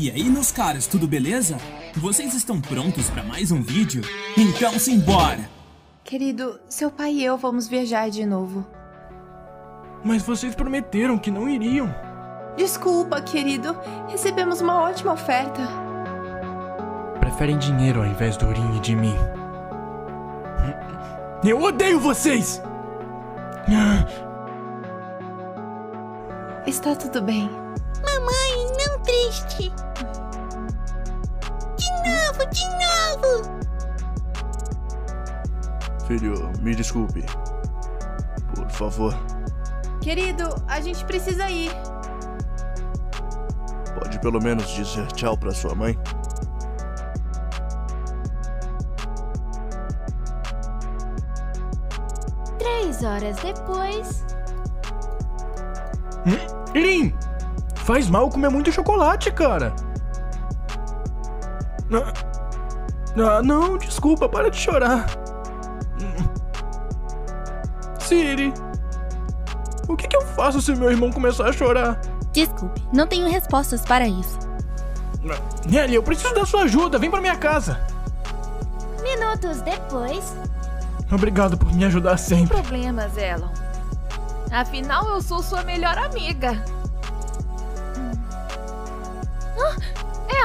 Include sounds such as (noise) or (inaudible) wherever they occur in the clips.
E aí, meus caras, tudo beleza? Vocês estão prontos para mais um vídeo? Então simbora! Querido, seu pai e eu vamos viajar de novo. Mas vocês prometeram que não iriam. Desculpa, querido. Recebemos uma ótima oferta. Preferem dinheiro ao invés do Urim e de mim. Eu odeio vocês! Está tudo bem. Mamãe, triste. De novo, de novo. Filho, me desculpe. Por favor, Querido, a gente precisa ir. pode pelo menos dizer tchau pra sua mãe? Três horas depois. Lin! Faz mal comer muito chocolate, cara. Ah, ah, não, desculpa, para de chorar. Siri, o que, que eu faço se meu irmão começar a chorar? Desculpe, não tenho respostas para isso. Nelly, eu preciso da sua ajuda, vem pra minha casa. Minutos depois. Obrigado por me ajudar sempre. problemas, Elon. Afinal, eu sou sua melhor amiga.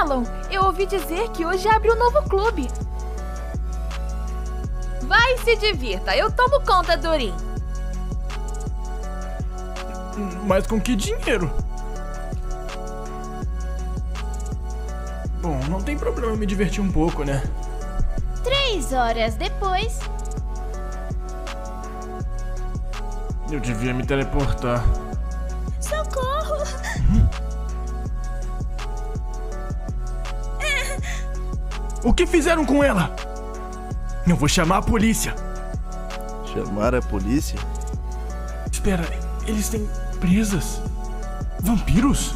Elon, eu ouvi dizer que hoje abre um novo clube. Vai se divirta, eu tomo conta do Urim. Mas com que dinheiro? Bom, não tem problema me divertir um pouco, né? Três horas depois. Eu devia me teleportar. O que fizeram com ela? Eu vou chamar a polícia. Chamar a polícia? Espera, eles têm presas? Vampiros?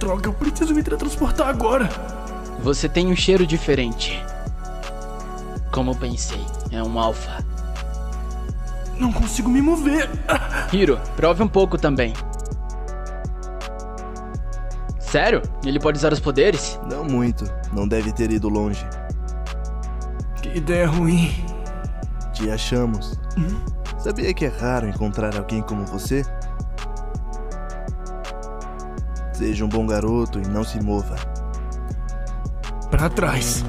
Droga, eu preciso me teletransportar agora. Você tem um cheiro diferente. Como pensei, é um alfa. Não consigo me mover. Hiro, prove um pouco também. Sério? Ele pode usar os poderes? Não muito. Não deve ter ido longe. que ideia ruim. Te achamos. Sabia que é raro encontrar alguém como você? Seja um bom garoto e não se mova. Pra trás.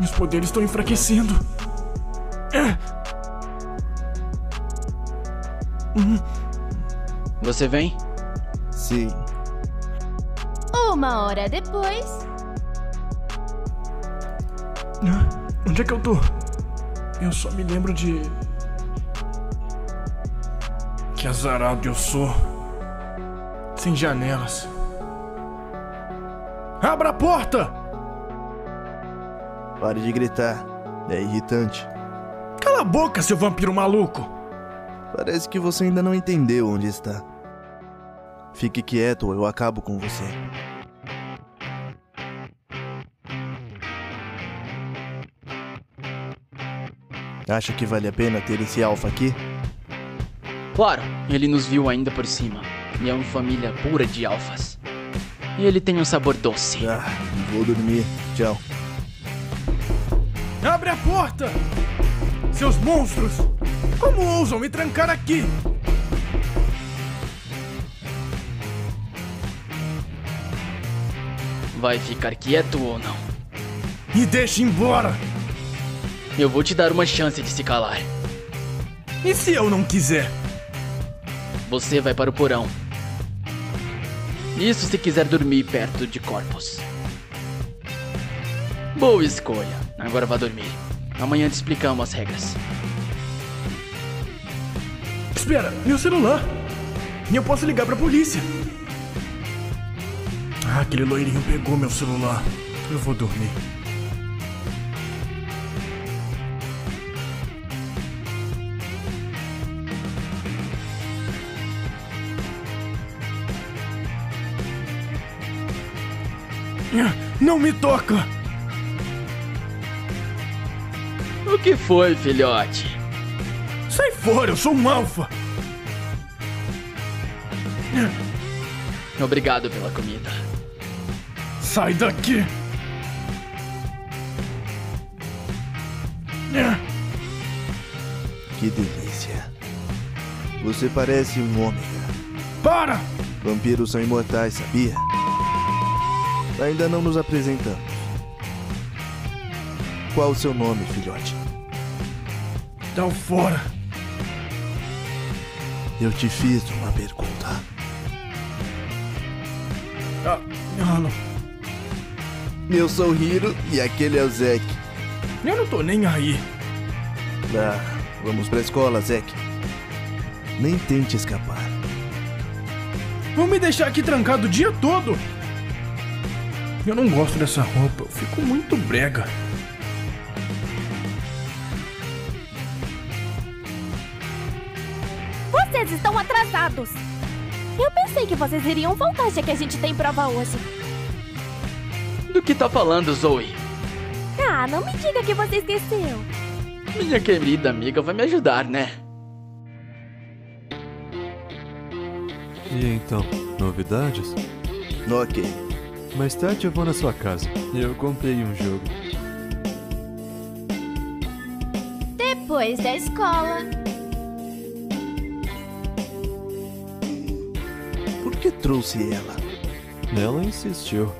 Meus poderes estão enfraquecendo. Você vem? Sim, Uma hora depois. (laughs) Onde é que eu tô? Eu só me lembro de. Que azarado eu sou. Sem janelas. Abra a porta! pare de gritar. É irritante. Cala a boca, seu vampiro maluco! Parece que você ainda não entendeu onde está. Fique quieto ou eu acabo com você. Acha que vale a pena ter esse alfa aqui? Claro, ele nos viu ainda por cima. E é uma família pura de alfas. E ele tem um sabor doce. Ah, vou dormir. Tchau. Abre a porta! Seus monstros! Como ousam me trancar aqui? Vai ficar quieto ou não? Me deixe embora! Eu vou te dar uma chance de se calar. E se eu não quiser? Você vai para o porão. Isso se quiser dormir perto de corpos. Boa escolha. Agora vá dormir. Amanhã te explicamos as regras. Espera, meu celular! E eu posso ligar pra polícia! Ah, aquele loirinho pegou meu celular. Eu vou dormir. Ah, Não me toca! O que foi, filhote? Sai fora, eu sou um alfa! Obrigado pela comida. Sai daqui! Que delícia. Você parece um ômega. Para! Vampiros são imortais, sabia? Ainda não nos apresentamos. Qual o seu nome, filhote? Tá fora! Eu te fiz uma pergunta. Ah, Alan, Eu sou o Hiro e aquele é o Zek. eu não tô nem aí. Ah, vamos pra escola, Zek. Nem tente escapar. Vão me deixar aqui trancado o dia todo? Eu não gosto dessa roupa, eu fico muito brega. Vocês estão atrasados. Eu pensei que vocês iriam voltar já que a gente tem prova hoje. Do que tá falando, Zoe? Ah, não me diga que você esqueceu. Minha querida amiga vai me ajudar, né? E então, novidades? Ok. Mais tarde eu vou na sua casa. Eu comprei um jogo. Depois da escola. Por que trouxe ela? Ela insistiu.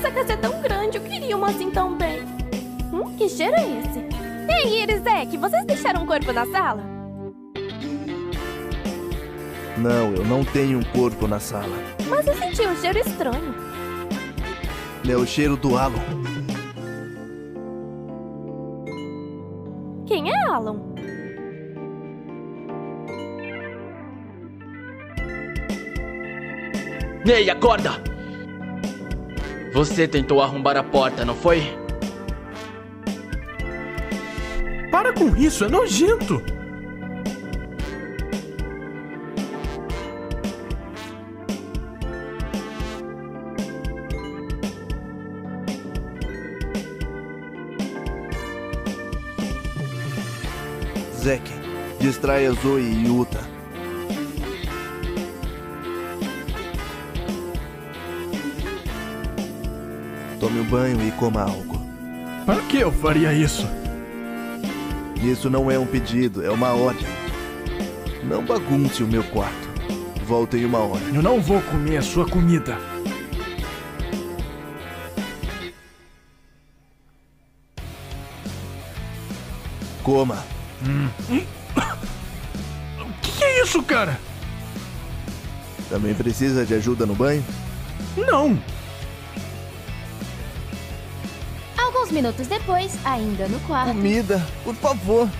Essa casa é tão grande, eu queria uma assim também. Hum, que cheiro é esse? Ei, Iris, Zek, vocês deixaram um corpo na sala? Não, eu não tenho um corpo na sala. Mas eu senti um cheiro estranho. É o cheiro do Alan. Quem é Alan? Ei, acorda! Você tentou arrombar a porta, não foi? Para com isso, é nojento! Zek, distraia Zoe e Yuta. Tome um banho e coma algo. Para que eu faria isso? Isso não é um pedido, é uma ordem. Não bagunce o meu quarto. Volte em uma hora. Eu não vou comer a sua comida. Coma. O que, que é isso, cara? Também precisa de ajuda no banho? Não! Alguns minutos depois, ainda no quarto. Comida, por favor.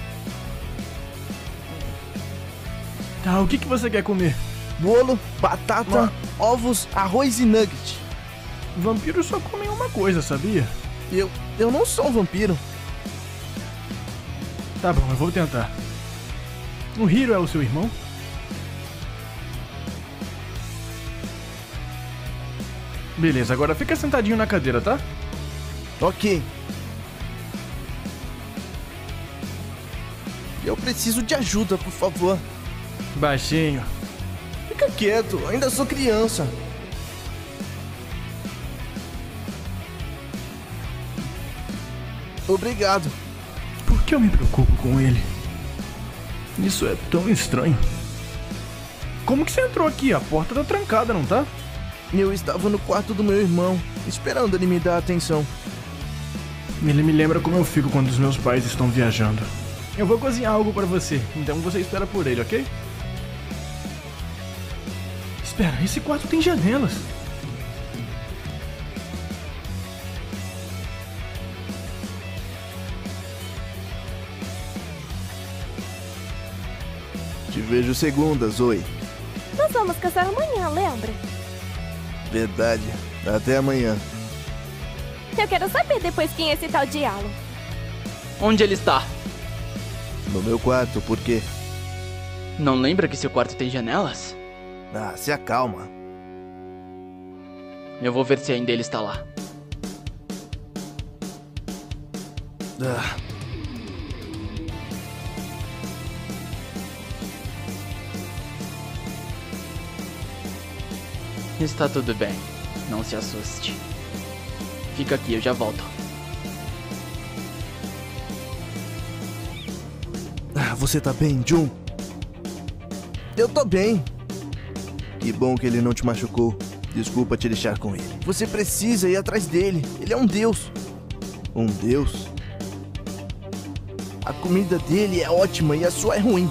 Tá, o que, que você quer comer? Bolo, batata, ovos, arroz e nugget. Vampiros só comem uma coisa, sabia? Eu, eu não sou um vampiro. Tá bom, eu vou tentar. O Hiro é o seu irmão? Beleza, agora fica sentadinho na cadeira, tá? Ok. Eu preciso de ajuda, por favor. Baixinho. Fica quieto, ainda sou criança. Obrigado. Por que eu me preocupo com ele? Isso é tão estranho. Como que você entrou aqui? A porta tá trancada, não tá? Eu estava no quarto do meu irmão, esperando ele me dar atenção. Ele me lembra como eu fico quando os meus pais estão viajando. Eu vou cozinhar algo pra você, então você espera por ele, ok? Espera, esse quarto tem janelas. Te vejo segunda, Zoe. Nós vamos casar amanhã, lembra? Verdade. Até amanhã. Eu quero saber depois quem é esse tal de Alan. Onde ele está? No meu quarto, por quê? Não lembra que seu quarto tem janelas? Ah, se acalma. Eu vou ver se ainda ele está lá. Ah. Está tudo bem. Não se assuste. Fica aqui, eu já volto. Você tá bem, Jun? Eu tô bem. Que bom que ele não te machucou. Desculpa te deixar com ele. Você precisa ir atrás dele. Ele é um deus. Um deus? A comida dele é ótima e a sua é ruim.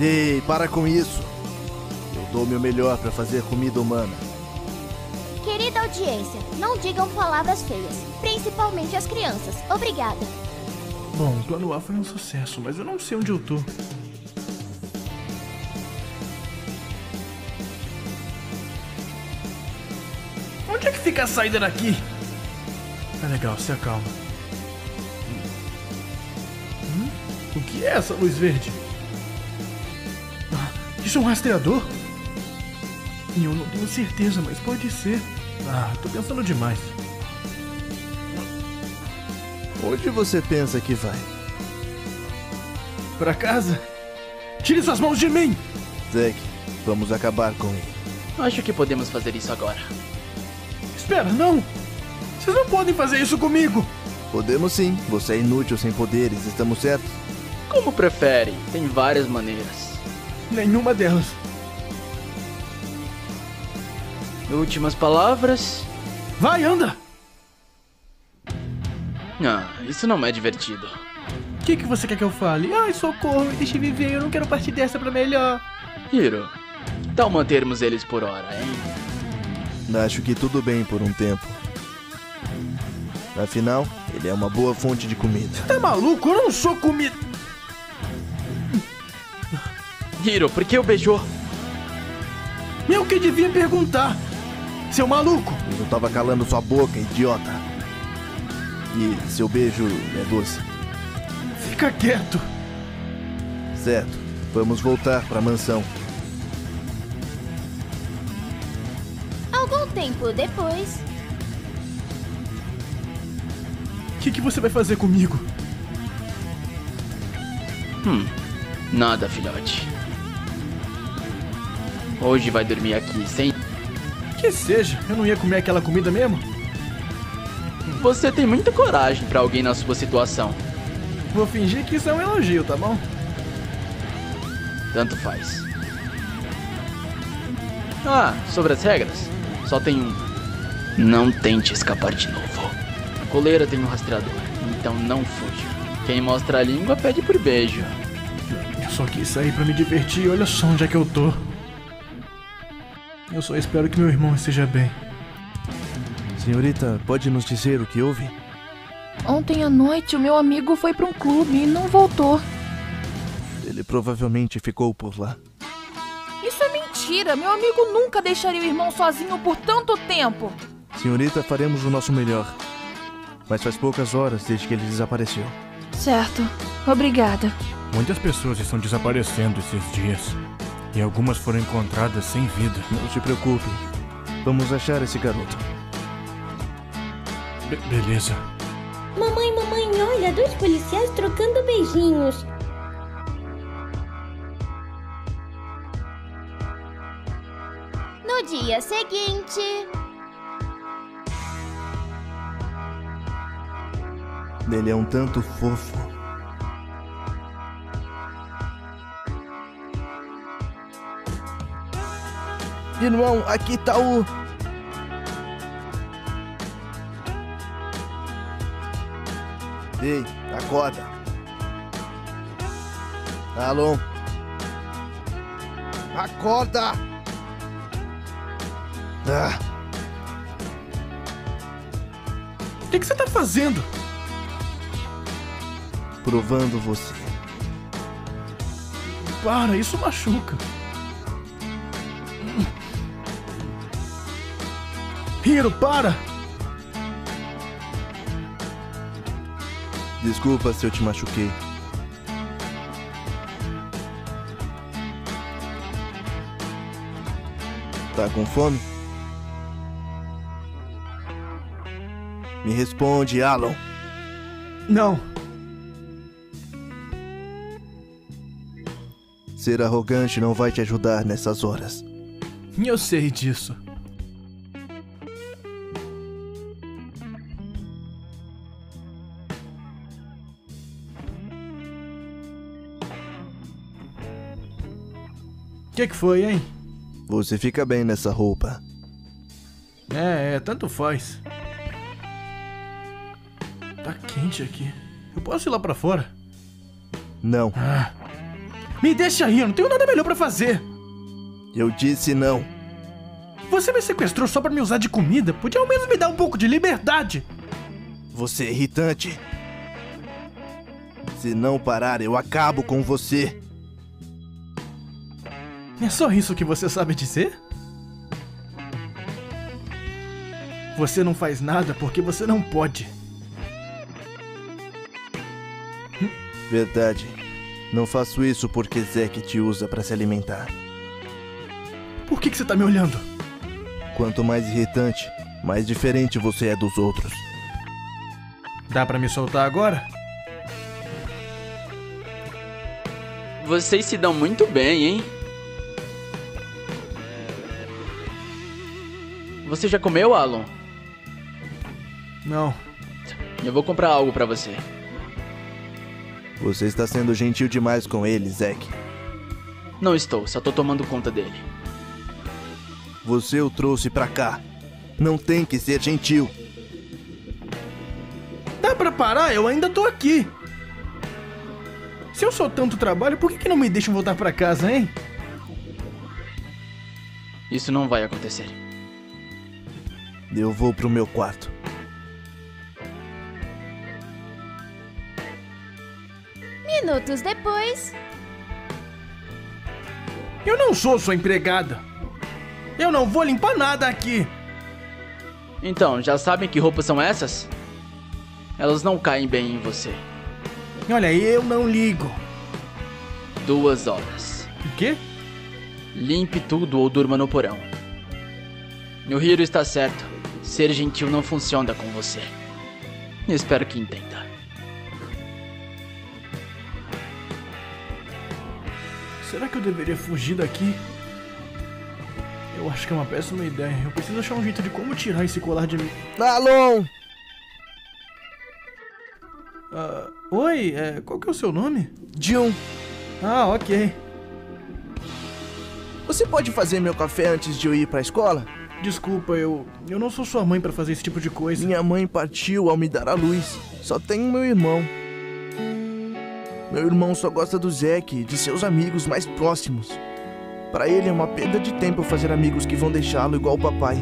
Ei, para com isso. Eu dou meu melhor para fazer comida humana. Querida audiência, não digam palavras feias, principalmente as crianças. Obrigada. Bom, o plano A foi um sucesso, mas eu não sei onde eu tô. Onde é que fica a saída daqui? Tá legal, se acalma. Hum? O que é essa luz verde? Ah, isso é um rastreador? Eu não tenho certeza, mas pode ser. Ah, tô pensando demais. Onde você pensa que vai? Pra casa? Tire suas mãos de mim! Zack, vamos acabar com ele. Acho que podemos fazer isso agora. Espera, não! Vocês não podem fazer isso comigo! Podemos sim. Você é inútil sem poderes, estamos certos? Como prefere, tem várias maneiras. Nenhuma delas. Últimas palavras? Vai, anda! Ah, isso não é divertido. O que, que você quer que eu fale? Ai, socorro, me deixe viver, eu não quero partir dessa pra melhor. Hiro, tal mantermos eles por hora, hein? Acho que tudo bem por um tempo. Afinal, ele é uma boa fonte de comida. Tá maluco? Eu não sou comida. Hiro, por que o beijou? Eu que devia perguntar. Seu maluco! Eu não tava calando sua boca, idiota. E seu beijo é doce. Fica quieto. Certo, vamos voltar pra mansão. Algum tempo depois, O que, que você vai fazer comigo? Hum, nada, filhote. Hoje vai dormir aqui sem. Que seja, eu não ia comer aquela comida mesmo? Você tem muita coragem pra alguém na sua situação. Vou fingir que isso é um elogio, tá bom? Tanto faz. Ah, sobre as regras, só tem um. Não tente escapar de novo. A coleira tem um rastreador, então não fuja. Quem mostra a língua pede por beijo. Eu só quis sair pra me divertir olha só onde é que eu tô. Eu só espero que meu irmão esteja bem. Senhorita, pode nos dizer o que houve? Ontem à noite, o meu amigo foi para um clube e não voltou. Ele provavelmente ficou por lá. Isso é mentira! Meu amigo nunca deixaria o irmão sozinho por tanto tempo. Senhorita, faremos o nosso melhor. Mas faz poucas horas desde que ele desapareceu. Certo. Obrigada. Muitas pessoas estão desaparecendo esses dias. E algumas foram encontradas sem vida. Não se preocupe. Vamos achar esse garoto. Be- beleza. Mamãe, mamãe, olha, dois policiais trocando beijinhos. no dia seguinte. Ele é um tanto fofo. Irmão, aqui tá o. Ei, acorda. Alô? Acorda! Ah, O que, que você tá fazendo? provando você. Para, isso machuca. Hiro, para! Desculpa se eu te machuquei. Tá com fome? Me responde, Alan. Não, Ser arrogante não vai te ajudar nessas horas. eu sei disso. Que, que foi, hein? Você fica bem nessa roupa. É, é, tanto faz. Tá quente aqui. Eu posso ir lá pra fora? Não. Ah. Me deixa aí, eu não tenho nada melhor pra fazer. Eu disse não. Você me sequestrou só pra me usar de comida? Podia ao menos me dar um pouco de liberdade. Você é irritante. Se não parar, eu acabo com você. É só isso que você sabe dizer? Você não faz nada porque você não pode. Verdade. Não faço isso porque Zack te usa para se alimentar. Por que, que você tá me olhando? Quanto mais irritante, mais diferente você é dos outros. Dá para me soltar agora? Vocês se dão muito bem, hein? Você já comeu, Alon? Não. Eu vou comprar algo para você. Você está sendo gentil demais com ele, Zack. Não estou, só tô tomando conta dele. Você o trouxe pra cá. Não tem que ser gentil. Dá pra parar? Eu ainda tô aqui. Se eu sou tanto trabalho, por que, que não me deixam voltar pra casa, hein? Isso não vai acontecer. Eu vou pro meu quarto. Minutos depois. Eu não sou sua empregada. Eu não vou limpar nada aqui. Então, já sabem que roupas são essas? Elas não caem bem em você. Olha, eu não ligo. Duas horas. O quê? Limpe tudo ou durma no porão. O Hiro está certo. Ser gentil não funciona com você. Espero que entenda. Será que eu deveria fugir daqui? Eu acho que é uma péssima ideia. Eu preciso achar um jeito de como tirar esse colar de mim. Alon! Uh, oi, é, qual que é o seu nome? Jun. Ah, ok. Você pode fazer meu café antes de eu ir pra escola? Desculpa, eu. Eu não sou sua mãe para fazer esse tipo de coisa. Minha mãe partiu ao me dar a luz. Só tenho meu irmão. Meu irmão só gosta do Zack e de seus amigos mais próximos. Para ele é uma perda de tempo fazer amigos que vão deixá-lo igual o papai.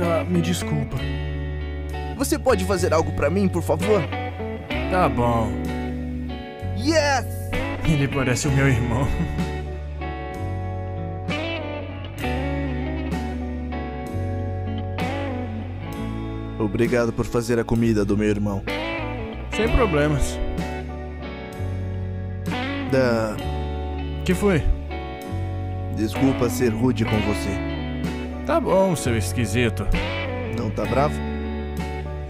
Ah, me desculpa. Você pode fazer algo para mim, por favor? Tá bom. Yes! Ele parece o meu irmão. (laughs) Obrigado por fazer a comida do meu irmão. Sem problemas. Da. Que foi? Desculpa ser rude com você. Tá bom, seu esquisito. Não tá bravo?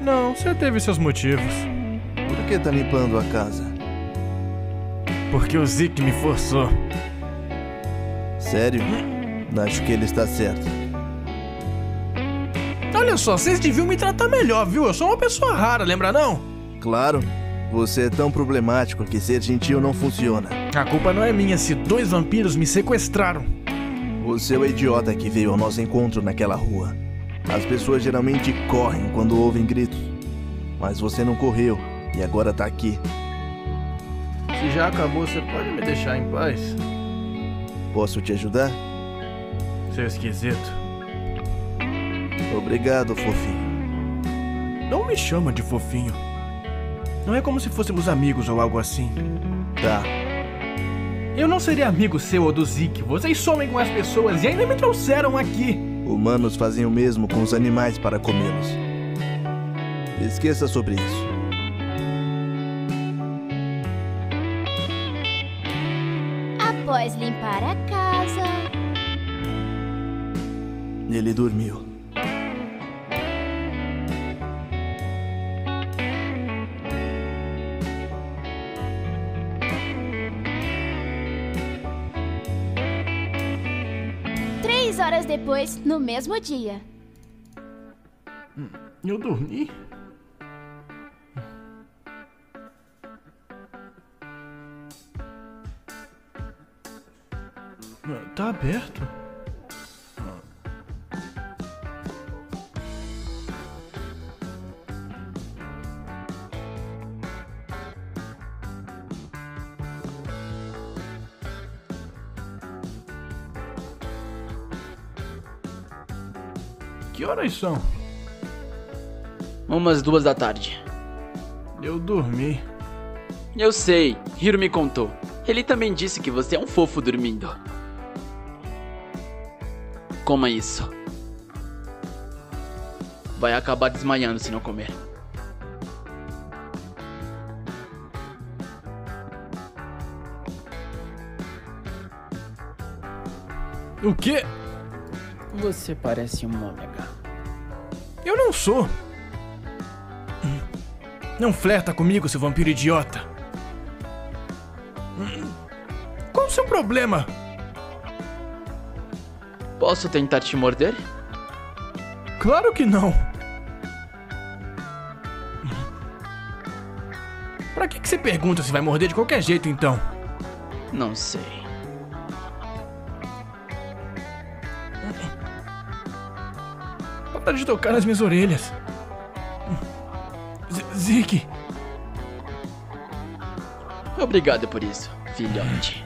Não, você teve seus motivos. Por que tá limpando a casa? Porque o Zeke me forçou. Sério? Acho que ele está certo. Olha só, vocês deviam me tratar melhor, viu? Eu sou uma pessoa rara, lembra não? Claro. Você é tão problemático que ser gentil não funciona. A culpa não é minha se dois vampiros me sequestraram. Você é o idiota que veio ao nosso encontro naquela rua. As pessoas geralmente correm quando ouvem gritos. Mas você não correu e agora tá aqui. Se já acabou, você pode me deixar em paz? Posso te ajudar? Seu esquisito. Obrigado, fofinho. Não me chama de fofinho. Não é como se fôssemos amigos ou algo assim. Tá. Eu não seria amigo seu ou do Zeke. Vocês somem com as pessoas e ainda me trouxeram aqui. Humanos fazem o mesmo com os animais para comê-los. Esqueça sobre isso. Após limpar a casa. Ele dormiu. Horas depois, no mesmo dia. Eu dormi? Horas são? Umas duas da tarde. Eu dormi. Eu sei, Hiro me contou. Ele também disse que você é um fofo dormindo. Coma isso. Vai acabar desmaiando se não comer. O quê? Você parece um ômega. Eu não sou. Não flerta comigo, seu vampiro idiota. Qual o seu problema? Posso tentar te morder? Claro que não. Pra que, que você pergunta se vai morder de qualquer jeito então? Não sei. De tocar nas minhas orelhas. Z- Zeke, Obrigado por isso, filhote.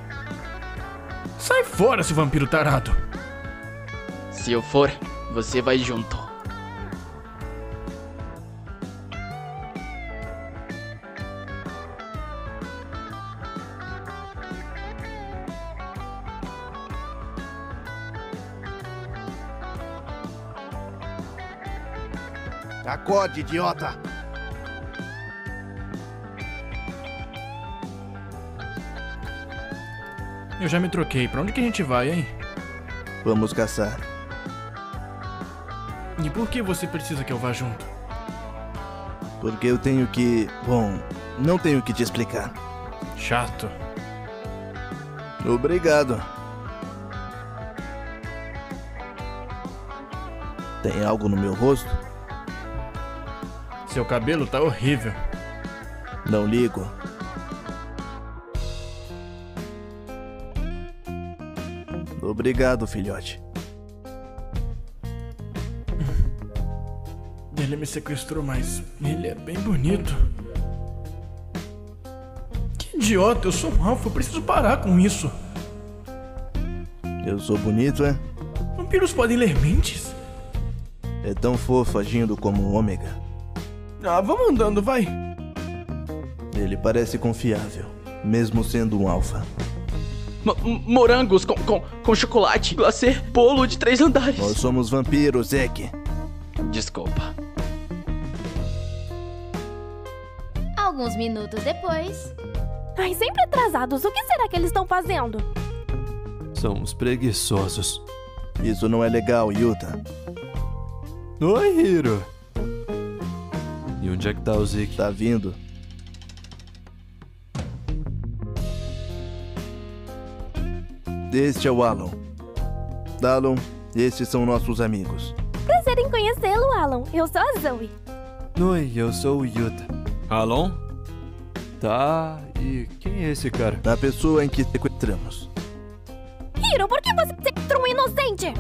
sai fora, seu vampiro tarado. Se eu for, você vai junto. Acorde, idiota! Eu já me troquei. Pra onde que a gente vai, hein? Vamos caçar. E por que você precisa que eu vá junto? Porque eu tenho que. Bom, não tenho que te explicar. Chato. Obrigado. Tem algo no meu rosto? Seu cabelo tá horrível. Não ligo. Obrigado, filhote. Ele me sequestrou, mas ele é bem bonito. Que idiota, eu sou um alfa, eu preciso parar com isso. Eu sou bonito, é? Vampiros podem ler mentes? É tão fofo agindo como um ômega. Ah, vamos andando, vai. Ele parece confiável, mesmo sendo um alfa. M- morangos com, com, com chocolate, glacê, bolo de três andares. Nós somos vampiros, Zeke. Desculpa. Alguns minutos depois. Ai, sempre atrasados. O que será que eles estão fazendo? São uns preguiçosos. Isso não é legal, Yuta. Oi, Hiro. Onde é que tá o Zeke? Tá vindo? Este é o Alan. Dalon, estes são nossos amigos. Prazer em conhecê-lo, Alan. Eu sou a Zoe. Oi, eu sou o Yuta. Alon? Tá, e quem é esse cara? A pessoa em que sequestramos. Hiro, por que você sequestrou um inocente?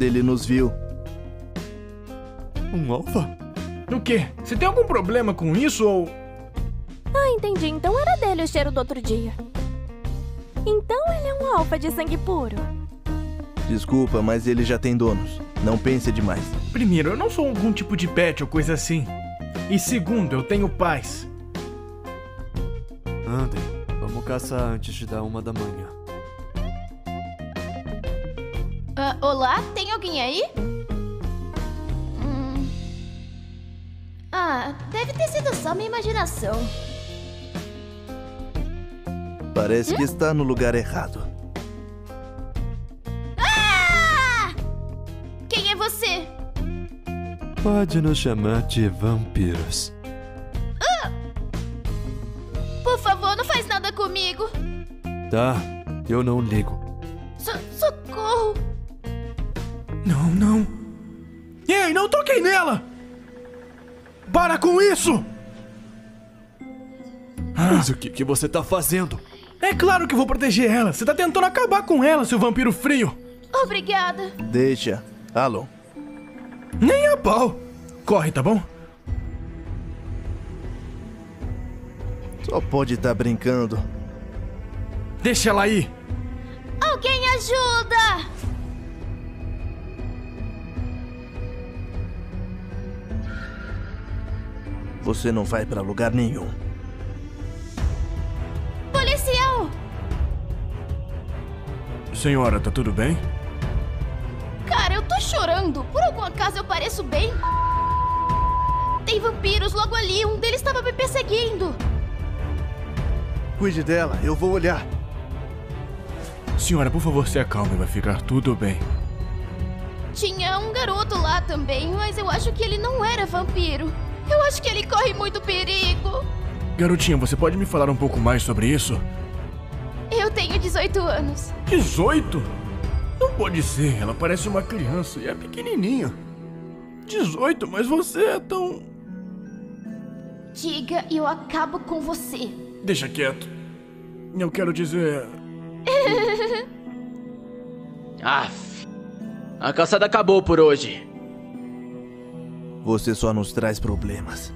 Ele nos viu. Um alfa? O quê? Você tem algum problema com isso ou. Ah, entendi. Então era dele o cheiro do outro dia. Então ele é um alfa de sangue puro. Desculpa, mas ele já tem donos. Não pense demais. Primeiro, eu não sou algum tipo de pet ou coisa assim. E segundo, eu tenho paz. Andem, vamos caçar antes de dar uma da manhã. Ah, olá, tem alguém aí? Ah, deve ter sido só minha imaginação. Parece que está no lugar errado. Ah! Quem é você? Pode nos chamar de vampiros. Por favor, não faz nada comigo. Tá, eu não ligo. So- socorro! Não, não. Ei, não toquei nela! Para com isso! Mas o que, que você tá fazendo? É claro que vou proteger ela. Você tá tentando acabar com ela, seu vampiro frio. Obrigada. Deixa. Alô. Nem a pau. Corre, tá bom? Só pode estar brincando. Deixa ela aí. Alguém ajuda! Você não vai pra lugar nenhum. Policial! Senhora, tá tudo bem? Cara, eu tô chorando. Por algum acaso eu pareço bem? Tem vampiros logo ali. Um deles estava me perseguindo. Cuide dela, eu vou olhar. Senhora, por favor, se acalme, vai ficar tudo bem. Tinha um garoto lá também, mas eu acho que ele não era vampiro. Eu acho que ele corre muito perigo. Garotinha, você pode me falar um pouco mais sobre isso? Eu tenho 18 anos. 18? Não pode ser, ela parece uma criança e é pequenininha. 18, mas você é tão. Diga e eu acabo com você. Deixa quieto. Eu quero dizer. Aff. (laughs) A caçada acabou por hoje. Você só nos traz problemas.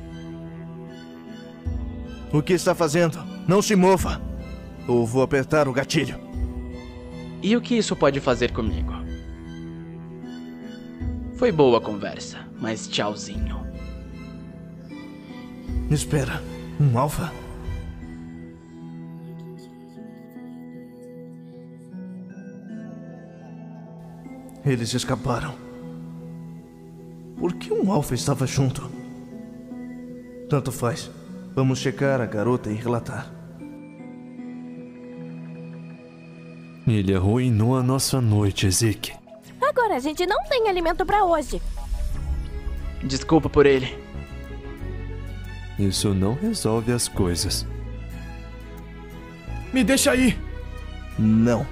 O que está fazendo? Não se mova! Ou vou apertar o gatilho. E o que isso pode fazer comigo? Foi boa a conversa, mas tchauzinho. Espera, um alfa? Eles escaparam. Por que um alfa estava junto? Tanto faz. Vamos checar a garota e relatar. Ele arruinou a nossa noite, Zeke. Agora a gente não tem alimento pra hoje. Desculpa por ele. Isso não resolve as coisas. Me deixa aí! Não.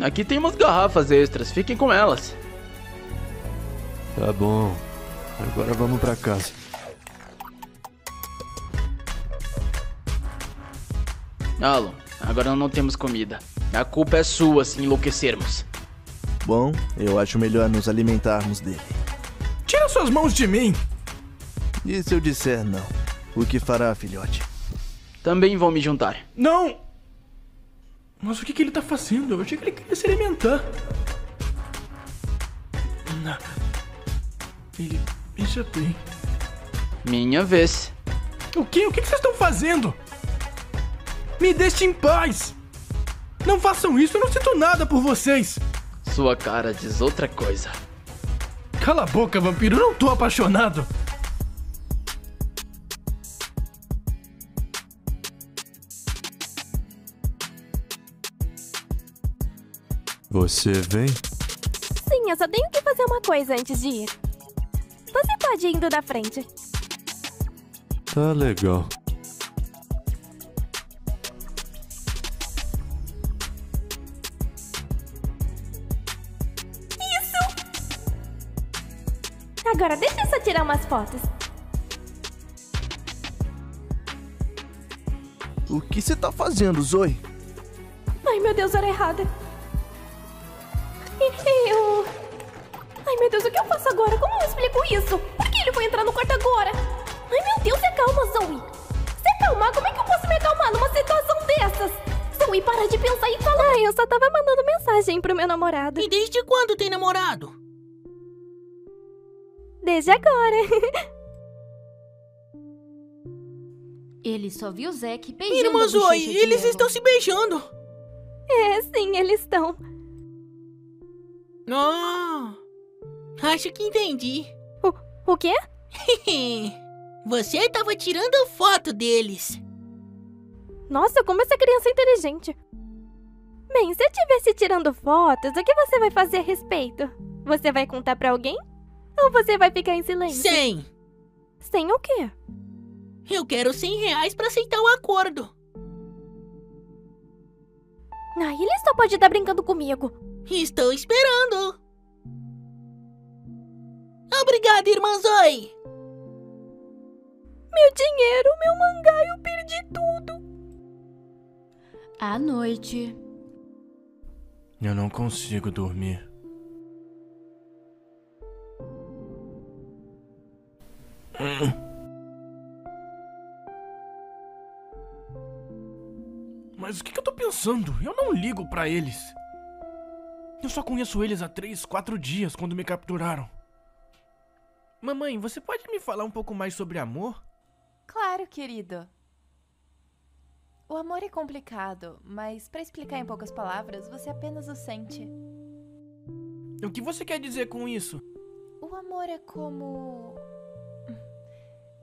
Aqui tem umas garrafas extras, fiquem com elas. Tá bom. Agora vamos pra casa. Alan, agora não temos comida. A culpa é sua se enlouquecermos. Bom, eu acho melhor nos alimentarmos dele. Tira suas mãos de mim! E se eu disser não? O que fará, filhote? Também vou me juntar. Não! Mas o que, que ele tá fazendo? Eu achei que ele queria se alimentar. Não. Ele. Veja bem. Minha vez. O quê? O que, que vocês estão fazendo? Me deixem em paz! Não façam isso, eu não sinto nada por vocês! Sua cara diz outra coisa. Cala a boca, vampiro, eu não tô apaixonado! Você vem? Sim, eu só tenho que fazer uma coisa antes de ir. Você pode ir indo na frente. Tá legal. Isso! Agora deixa eu só tirar umas fotos. O que você tá fazendo, Zoe? Ai, meu Deus, hora errada. Eu... Ai, meu Deus, o que eu faço agora? Como eu explico isso? Por que ele foi entrar no quarto agora? Ai, meu Deus, se acalma, Zoe. Se acalmar? Como é que eu posso me acalmar numa situação dessas? Zoe, para de pensar e falar. Ai, eu só tava mandando mensagem pro meu namorado. E desde quando tem namorado? Desde agora. (laughs) Ele só viu Zack beijando Irmã Zoe, eles Eva. estão se beijando. É, sim, eles estão. Ah, acho que entendi. O, quê? (laughs) Você tava tirando foto deles. Nossa, como essa criança é inteligente. Bem, se eu estivesse tirando fotos, o que você vai fazer a respeito? Você vai contar pra alguém? Ou você vai ficar em silêncio? Cem. Sem o quê? Eu quero 100 reais pra aceitar o acordo. Ah, ele só pode estar brincando comigo. Estou esperando. Obrigada, irmã Zoe. Meu dinheiro, meu mangá, eu perdi tudo. À noite. Eu não consigo dormir. Mas o que, que eu tô pensando? Eu não ligo pra eles. Eu só conheço eles há três, quatro dias quando me capturaram. Mamãe, você pode me falar um pouco mais sobre amor? Claro, querido. O amor é complicado, mas para explicar em poucas palavras, você apenas o sente. O que você quer dizer com isso? O amor é como.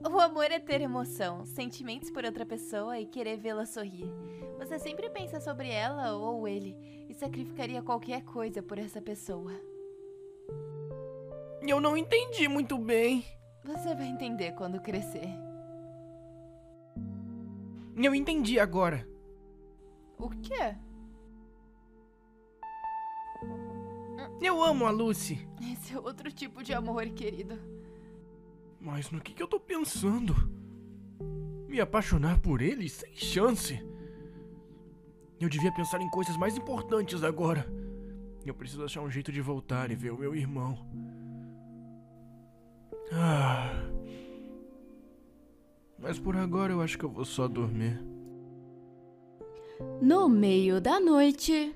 (laughs) O amor é ter emoção, sentimentos por outra pessoa e querer vê-la sorrir. Você sempre pensa sobre ela ou ele e sacrificaria qualquer coisa por essa pessoa. Eu não entendi muito bem. Você vai entender quando crescer. Eu entendi agora. O quê? Eu amo a Lucy. Esse é outro tipo de amor, querido. Mas no que, que eu tô pensando? Me apaixonar por ele? Sem chance. Eu devia pensar em coisas mais importantes agora. Eu preciso achar um jeito de voltar e ver o meu irmão. Ah. Mas por agora eu acho que eu vou só dormir. No meio da noite.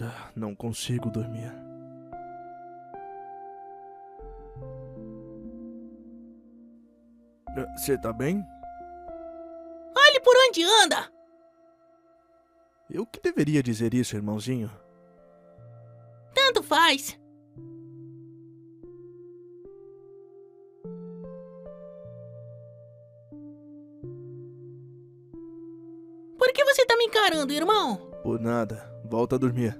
Ah, não consigo dormir. Você tá bem? Olhe por onde anda! Eu que deveria dizer isso, irmãozinho? Tanto faz. Por que você tá me encarando, irmão? Por nada. Volta a dormir.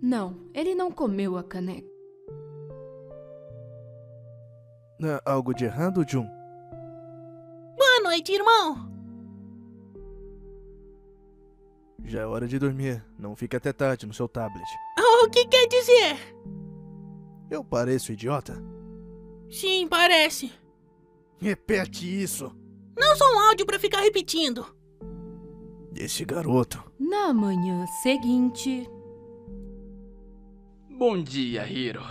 Não, ele não comeu a caneca. Algo de errado, Jun? Boa noite, irmão. Já é hora de dormir. Não fique até tarde no seu tablet. O que quer dizer? Eu pareço idiota? Sim, parece. Repete isso. Não sou um áudio pra ficar repetindo. Esse garoto. Na manhã seguinte. Bom dia, Hiro.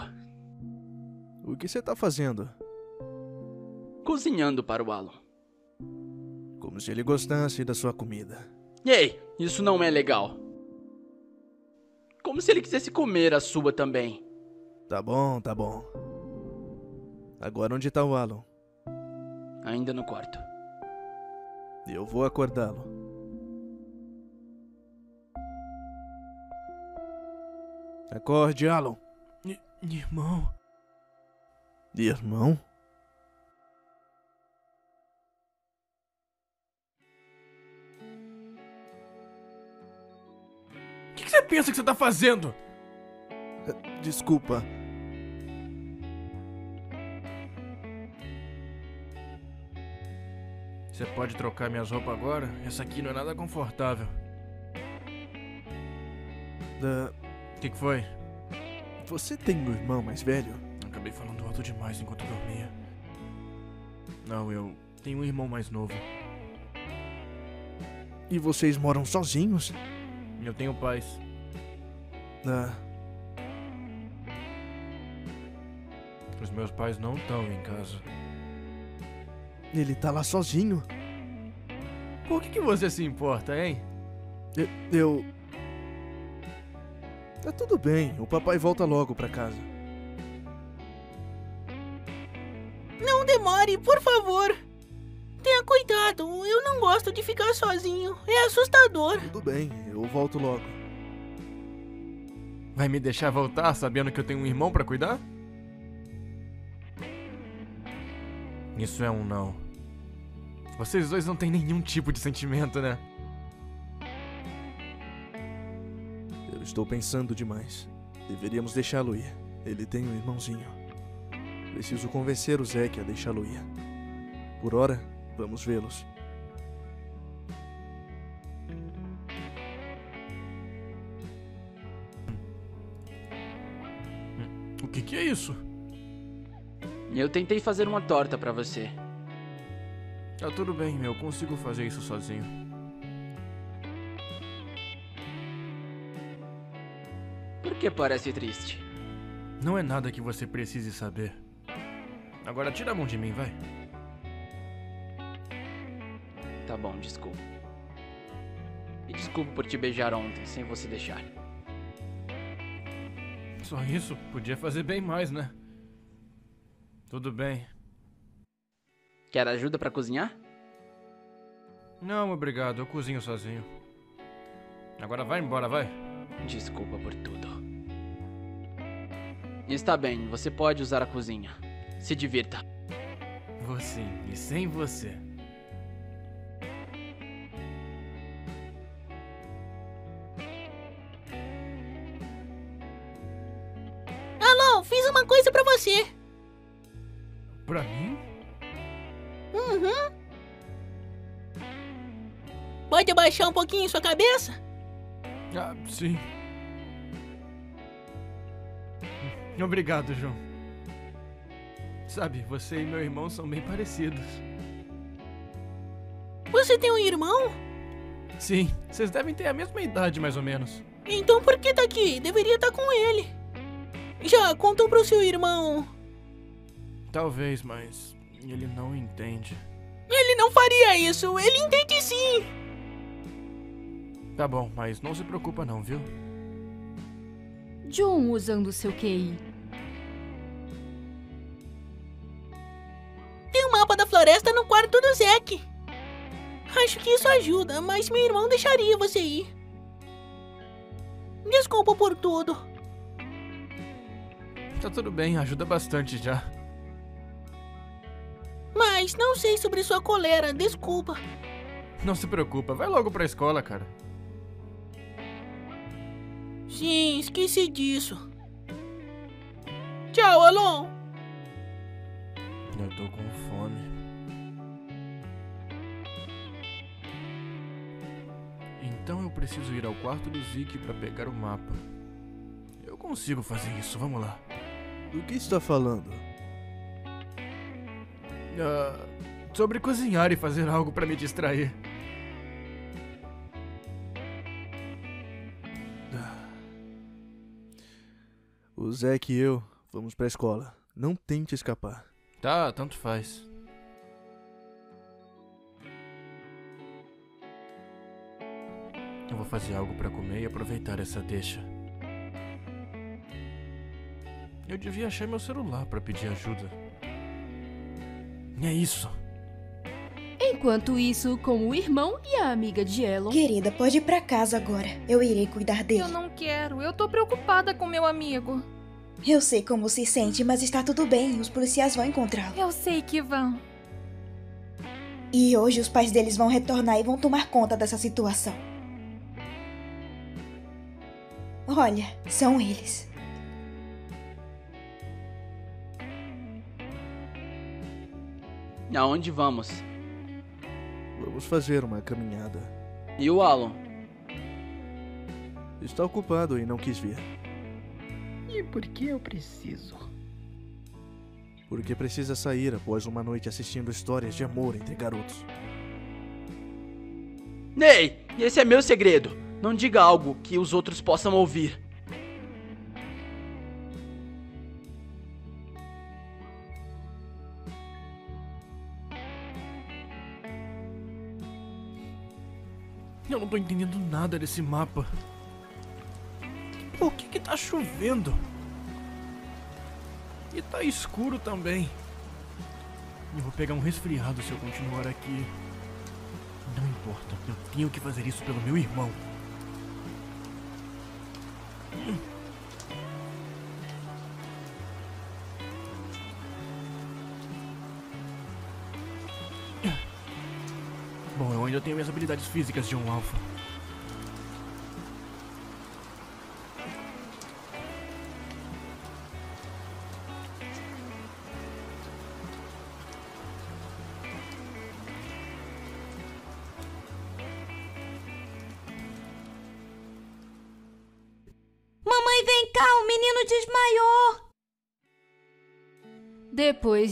O que você tá fazendo? Cozinhando para o Alan. Como se ele gostasse da sua comida. Ei, isso não é legal. Como se ele quisesse comer a sua também. Tá bom, tá bom. Agora onde tá o Alan? Ainda no quarto. Eu vou acordá-lo. Acorde, Alan. I irmão. Irmão? Que, que você pensa que você tá fazendo? Desculpa. Você pode trocar minhas roupas agora? Essa aqui não é nada confortável. Da... O que, que foi? Você tem um irmão mais velho? Acabei falando alto demais enquanto dormia. Não, eu tenho um irmão mais novo. E vocês moram sozinhos? Eu tenho pais. Ah, Os meus pais não estão em casa. ele tá lá sozinho. Por que, que você se importa, hein? Eu, eu. Tá tudo bem, o papai volta logo pra casa. Não demore, por favor. Cuidado, eu não gosto de ficar sozinho. É assustador. Tudo bem, eu volto logo. Vai me deixar voltar sabendo que eu tenho um irmão pra cuidar? Isso é um não. Vocês dois não têm nenhum tipo de sentimento, né? Eu estou pensando demais. Deveríamos deixá-lo ir. Ele tem um irmãozinho. Preciso convencer o Zeke a deixá-lo ir. Por hora, vamos vê-los. que, que é isso? Eu tentei fazer uma torta pra você. Tá tudo bem, eu consigo fazer isso sozinho. Por que parece triste? Não é nada que você precise saber. Agora tira a mão de mim, vai. Tá bom, desculpa. E desculpa por te beijar ontem, sem você deixar. Só isso? Podia fazer bem mais, né? Tudo bem. Quer ajuda pra cozinhar? Não, obrigado. Eu cozinho sozinho. Agora vai embora, vai. Desculpa por tudo. Está bem, você pode usar a cozinha. Se divirta. Vou sim, e sem você. Pode abaixar um pouquinho sua cabeça? Ah, sim. Obrigado, João. Sabe, você e meu irmão são bem parecidos. Você tem um irmão? Sim, vocês devem ter a mesma idade, mais ou menos. Então por que tá aqui? Deveria estar com ele. Já contou pro seu irmão? Talvez, mas ele não entende. Ele não faria isso, ele entende sim. Tá bom, mas não se preocupa não, viu? John usando seu QI. Tem um mapa da floresta no quarto do Zack. Acho que isso ajuda, mas meu irmão deixaria você ir. Desculpa por tudo. Tá tudo bem, ajuda bastante já. Mas não sei sobre sua colera, desculpa. Não se preocupa, vai logo pra escola, cara. Sim, esqueci disso. Tchau, Alon. Eu tô com fome. Então eu preciso ir ao quarto do Zeke pra pegar o mapa. Eu consigo fazer isso, vamos lá. Do que está falando? Ah, sobre cozinhar e fazer algo pra me distrair. O Zack e eu vamos pra escola. Não tente escapar. Tá, tanto faz. Eu vou fazer algo pra comer e aproveitar essa deixa. Eu devia achar meu celular pra pedir ajuda. É isso. Enquanto isso, com o irmão e a amiga de Elon. Querida, pode ir pra casa agora. Eu irei cuidar dele. Eu não quero. Eu tô preocupada com meu amigo. Eu sei como se sente, mas está tudo bem. Os policiais vão encontrá-lo. Eu sei que vão. E hoje os pais deles vão retornar e vão tomar conta dessa situação. Olha, são eles. Aonde vamos? Vamos fazer uma caminhada. E o Alan? Está ocupado e não quis vir. E por que eu preciso? Porque precisa sair após uma noite assistindo histórias de amor entre garotos. Ney, esse é meu segredo. Não diga algo que os outros possam ouvir. Eu não tô entendendo nada desse mapa. Por que que tá chovendo? E tá escuro também. Eu vou pegar um resfriado se eu continuar aqui. Não importa, eu tenho que fazer isso pelo meu irmão. Bom, eu ainda tenho minhas habilidades físicas de um alfa.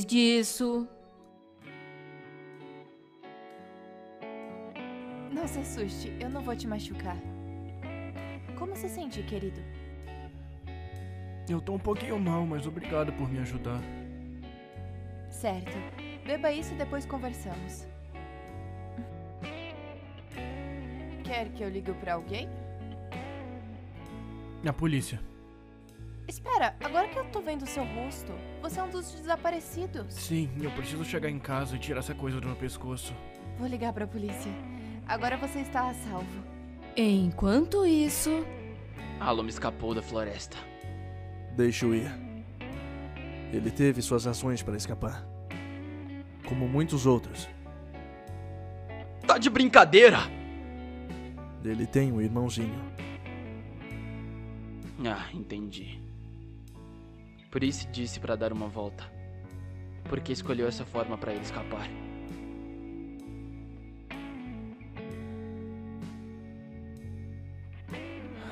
Disso. Não se assuste, eu não vou te machucar. Como se sente, querido? Eu tô um pouquinho mal, mas obrigado por me ajudar. Certo. Beba isso e depois conversamos. Quer que eu ligue pra alguém? A polícia. Espera, agora que eu tô vendo seu rosto, você é um dos desaparecidos. Sim, eu preciso chegar em casa e tirar essa coisa do meu pescoço. Vou ligar pra polícia. Agora você está a salvo. Enquanto isso. Alum escapou da floresta. Deixa-o ir. Ele teve suas razões para escapar. Como muitos outros. Tá de brincadeira! Ele tem um irmãozinho. Ah, entendi. Por isso disse para dar uma volta. Porque escolheu essa forma para ele escapar.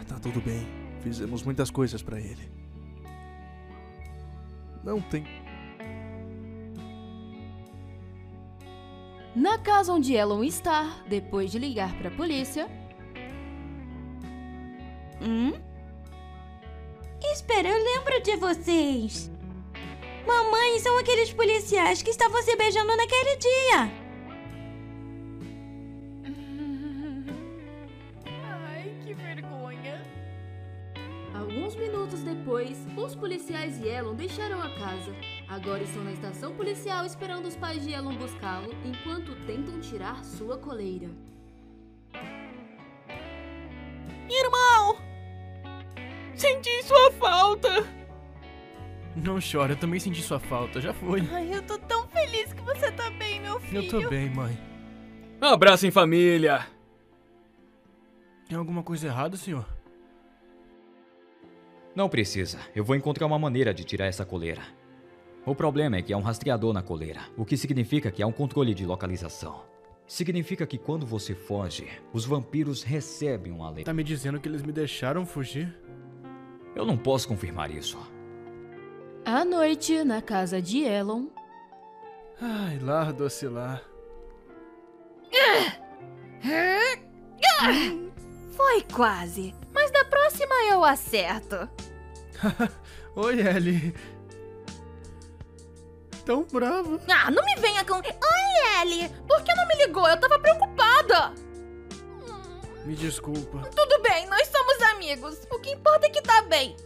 Tá tudo bem. Fizemos muitas coisas para ele. Não tem. Na casa onde Elon está, depois de ligar para a polícia. Hum? Lembro de vocês. Mamãe, são aqueles policiais que estavam se beijando naquele dia. Ai, que vergonha. Alguns minutos depois, os policiais e Elon deixaram a casa. Agora estão na estação policial esperando os pais de Elon buscá-lo enquanto tentam tirar sua coleira. Não chora, eu também senti sua falta, já foi. Ai, eu tô tão feliz que você tá bem, meu filho. Eu tô bem, mãe. Abraço em família! Tem alguma coisa errada, senhor? Não precisa. Eu vou encontrar uma maneira de tirar essa coleira. O problema é que há um rastreador na coleira, o que significa que há um controle de localização. Significa que quando você foge, os vampiros recebem um alerta. Tá me dizendo que eles me deixaram fugir? Eu não posso confirmar isso. À noite, na casa de Elon. Ai, lá, doce lá. Foi quase. Mas da próxima eu acerto. (laughs) Oi, Ellie. Tão brava. Ah, não me venha com. Oi, Ellie! Por que não me ligou? Eu tava preocupada! Me desculpa. Tudo bem, nós somos amigos. O que importa é que tá bem.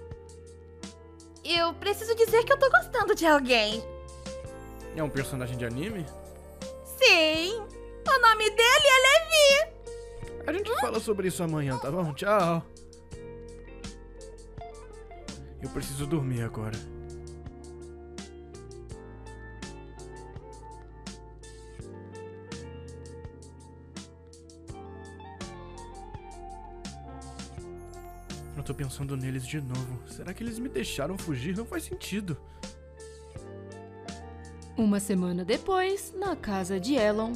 Eu preciso dizer que eu tô gostando de alguém. É um personagem de anime? Sim! O nome dele é Levi! A gente fala sobre isso amanhã, tá bom? Tchau. Eu preciso dormir agora. Tô pensando neles de novo. Será que eles me deixaram fugir? Não faz sentido. Uma semana depois, na casa de Elon.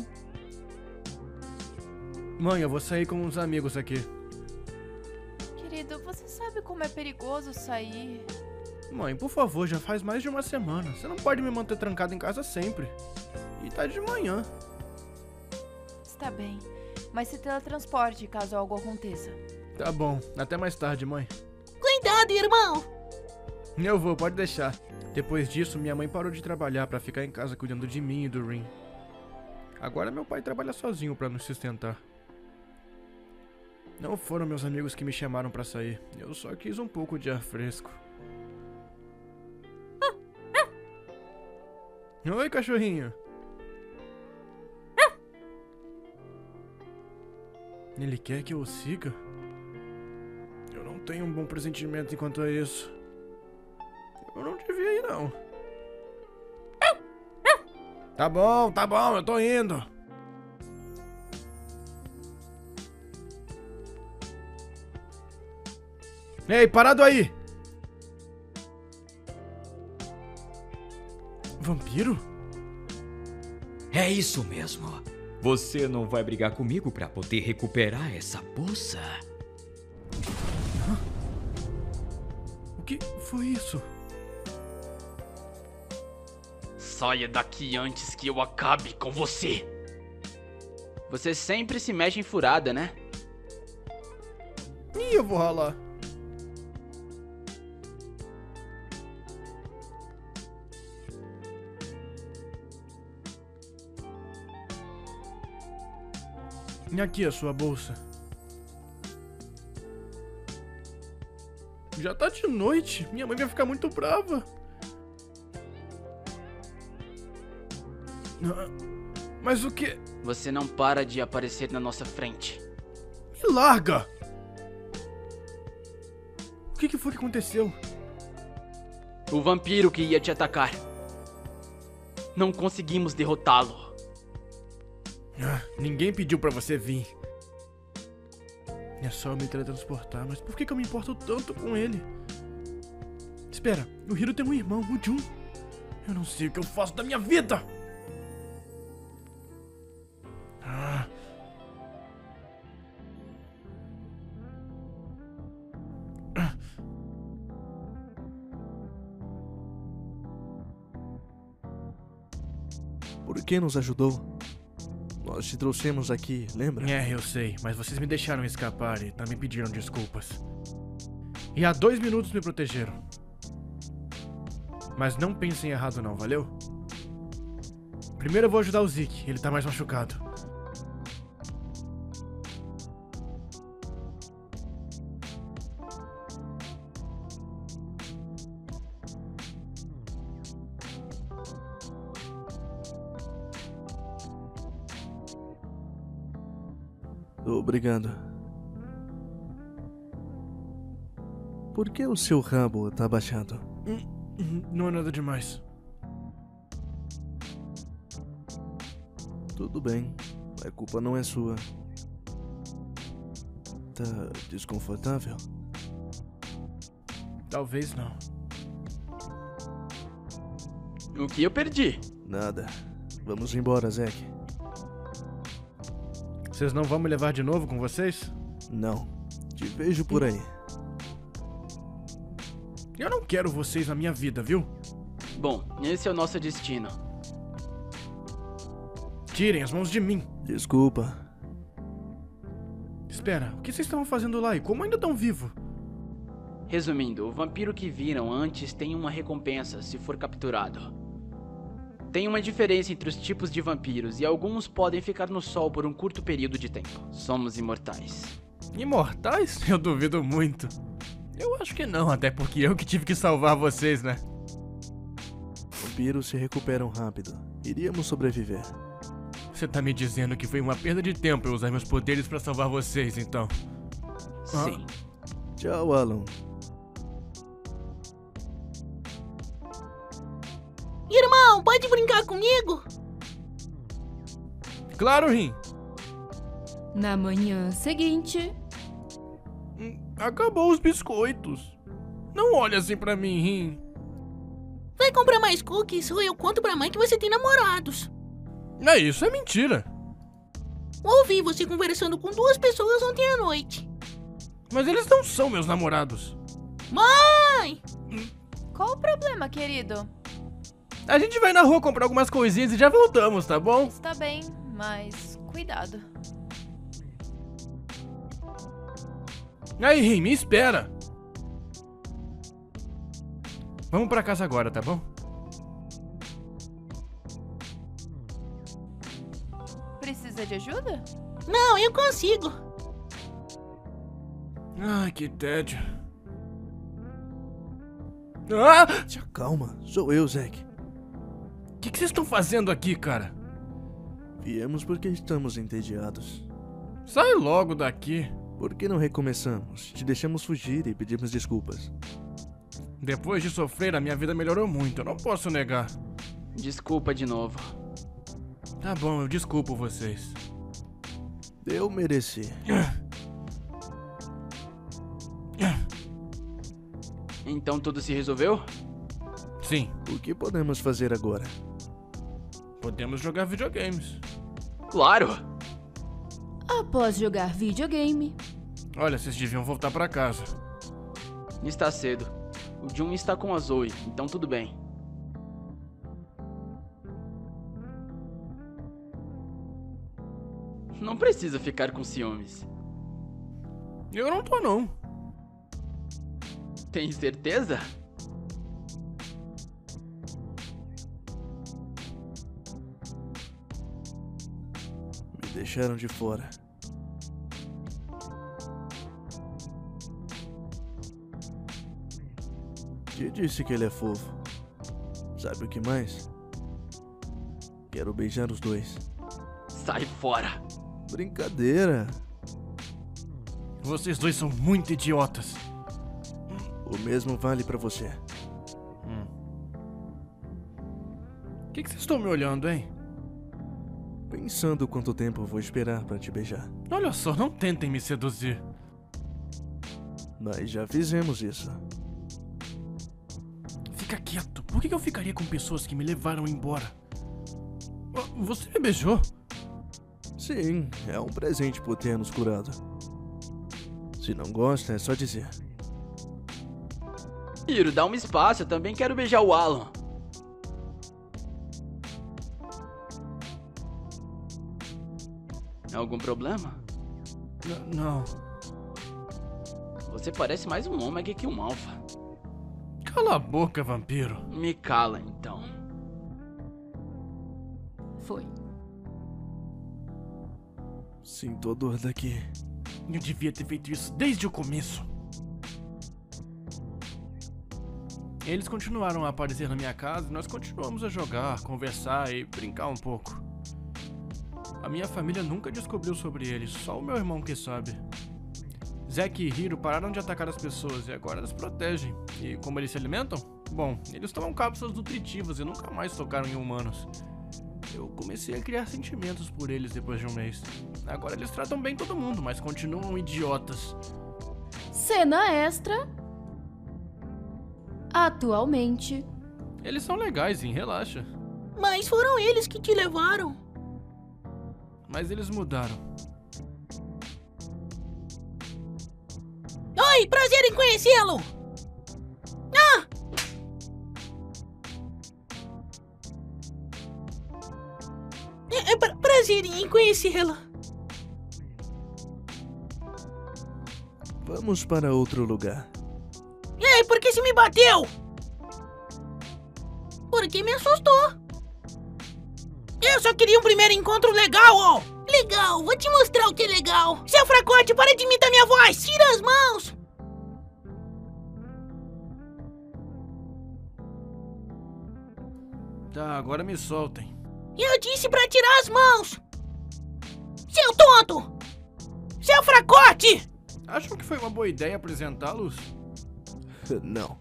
Mãe, eu vou sair com uns amigos aqui. Querido, você sabe como é perigoso sair? Mãe, por favor, já faz mais de uma semana. Você não pode me manter trancado em casa sempre. E tá de manhã. Está bem, mas se teletransporte caso algo aconteça. Tá bom, até mais tarde, mãe. Cuidado, irmão! Eu vou, pode deixar. Depois disso, minha mãe parou de trabalhar para ficar em casa cuidando de mim e do Rin. Agora meu pai trabalha sozinho para nos sustentar. Não foram meus amigos que me chamaram para sair. Eu só quis um pouco de ar fresco. Oi, cachorrinho. Ele quer que eu o siga? Tenho um bom pressentimento enquanto a isso. Eu não devia ir, não. Tá bom, tá bom, eu tô indo. Ei, parado aí! Vampiro? É isso mesmo. Você não vai brigar comigo para poder recuperar essa bolsa? Que foi isso? Saia daqui antes que eu acabe com você. Você sempre se mexe em furada, né? Ih, eu vou ralar. E aqui a sua bolsa. Já tá de noite. Minha mãe vai ficar muito brava. Ah, Mas o que? Você não para de aparecer na nossa frente. Me larga! O que, que foi que aconteceu? O vampiro que ia te atacar. Não conseguimos derrotá-lo. Ah, ninguém pediu pra você vir. É só eu me teletransportar, mas por que, que eu me importo tanto com ele? Espera, o Hiro tem um irmão, o Jun. Eu não sei o que eu faço da minha vida! Ah. Por que nos ajudou? Nós te trouxemos aqui, lembra? É, eu sei, mas vocês me deixaram escapar e também pediram desculpas. E há dois minutos me protegeram. Mas não pensem errado não, valeu? Primeiro eu vou ajudar o Zeke, ele tá mais machucado. Obrigado. Por que o seu rabo tá baixado? Hum, Não é nada demais. Tudo bem, a culpa não é sua. Tá desconfortável? Talvez não. O que eu perdi? Nada. Vamos embora, Zack. Vocês não vão me levar de novo com vocês? Não. Te vejo por aí. Eu não quero vocês na minha vida, viu? Bom, esse é o nosso destino. Tirem as mãos de mim. Desculpa. Espera, o que vocês estavam fazendo lá e como ainda estão vivos? Resumindo, o vampiro que viram antes tem uma recompensa se for capturado. Tem uma diferença entre os tipos de vampiros e alguns podem ficar no sol por um curto período de tempo. Somos imortais. Imortais? (laughs) Eu duvido muito. Eu acho que não, até porque eu que tive que salvar vocês, né? Vampiros se recuperam rápido. Iríamos sobreviver. Você tá me dizendo que foi uma perda de tempo eu usar meus poderes pra salvar vocês, então? Sim. Tchau, Alan. Pode brincar comigo? Claro, Rim. Na manhã seguinte, Acabou os biscoitos. Não olha assim pra mim, Rim. Vai comprar mais cookies ou eu conto pra mãe que você tem namorados. É isso, é mentira. Ouvi você conversando com duas pessoas ontem à noite. Mas eles não são meus namorados. Mãe! Qual o problema, querido? A gente vai na rua comprar algumas coisinhas e já voltamos, tá bom? Está bem, mas cuidado. Aí, Rim, me espera. Vamos pra casa agora, tá bom? Precisa de ajuda? Não, eu consigo. Ai, que tédio. Ah! Se acalma, sou eu, Zack. O que, que vocês estão fazendo aqui, cara? Viemos porque estamos entediados. Sai logo daqui. Por que não recomeçamos? Te deixamos fugir e pedimos desculpas. Depois de sofrer, a minha vida melhorou muito, eu não posso negar. Desculpa de novo. Tá bom, eu desculpo vocês. Eu mereci. Então tudo se resolveu? Sim. O que podemos fazer agora? Podemos jogar videogames. Claro! Após jogar videogame. Olha, vocês deviam voltar para casa. Está cedo. O Jun está com a Zoe, então tudo bem. Não precisa ficar com ciúmes. Eu não tô não. Tem certeza? Deixaram de fora. Que disse que ele é fofo. Sabe o que mais? Quero beijar os dois. Sai fora. Brincadeira. Vocês dois são muito idiotas. O mesmo vale pra você. O que, que vocês estão me olhando, hein? Pensando quanto tempo eu vou esperar pra te beijar. Olha só, não tentem me seduzir. Mas já fizemos isso. Fica quieto. Por que eu ficaria com pessoas que me levaram embora? Você me beijou? Sim, é um presente por ter nos curado. Se não gosta, é só dizer. Hiro, dá um espaço, eu também quero beijar o Alan. Algum problema? N- não. Você parece mais um ômega que um alfa. Cala a boca, vampiro. Me cala, então. Foi. Sinto a dor daqui. Eu devia ter feito isso desde o começo. Eles continuaram a aparecer na minha casa e nós continuamos a jogar, conversar e brincar um pouco. A minha família nunca descobriu sobre eles, só o meu irmão que sabe. Zack e Hiro pararam de atacar as pessoas e agora elas protegem. E como eles se alimentam? Bom, eles tomam cápsulas nutritivas e nunca mais tocaram em humanos. Eu comecei a criar sentimentos por eles depois de um mês. Agora eles tratam bem todo mundo, mas continuam idiotas. Cena extra. Atualmente. Eles são legais, hein? Relaxa. Mas foram eles que te levaram. Mas eles mudaram. Oi, prazer em conhecê-lo! Ah! É, é pra- prazer em conhecê-la. Vamos para outro lugar. Ei, por que você me bateu? Porque me assustou. Eu só queria um primeiro encontro legal, ó. Legal, vou te mostrar o que é legal. Seu fracote, para de imitar minha voz. Tira as mãos. Tá, agora me soltem. Eu disse pra tirar as mãos. Seu tonto. Seu fracote. Acham que foi uma boa ideia apresentá-los? (laughs) Não.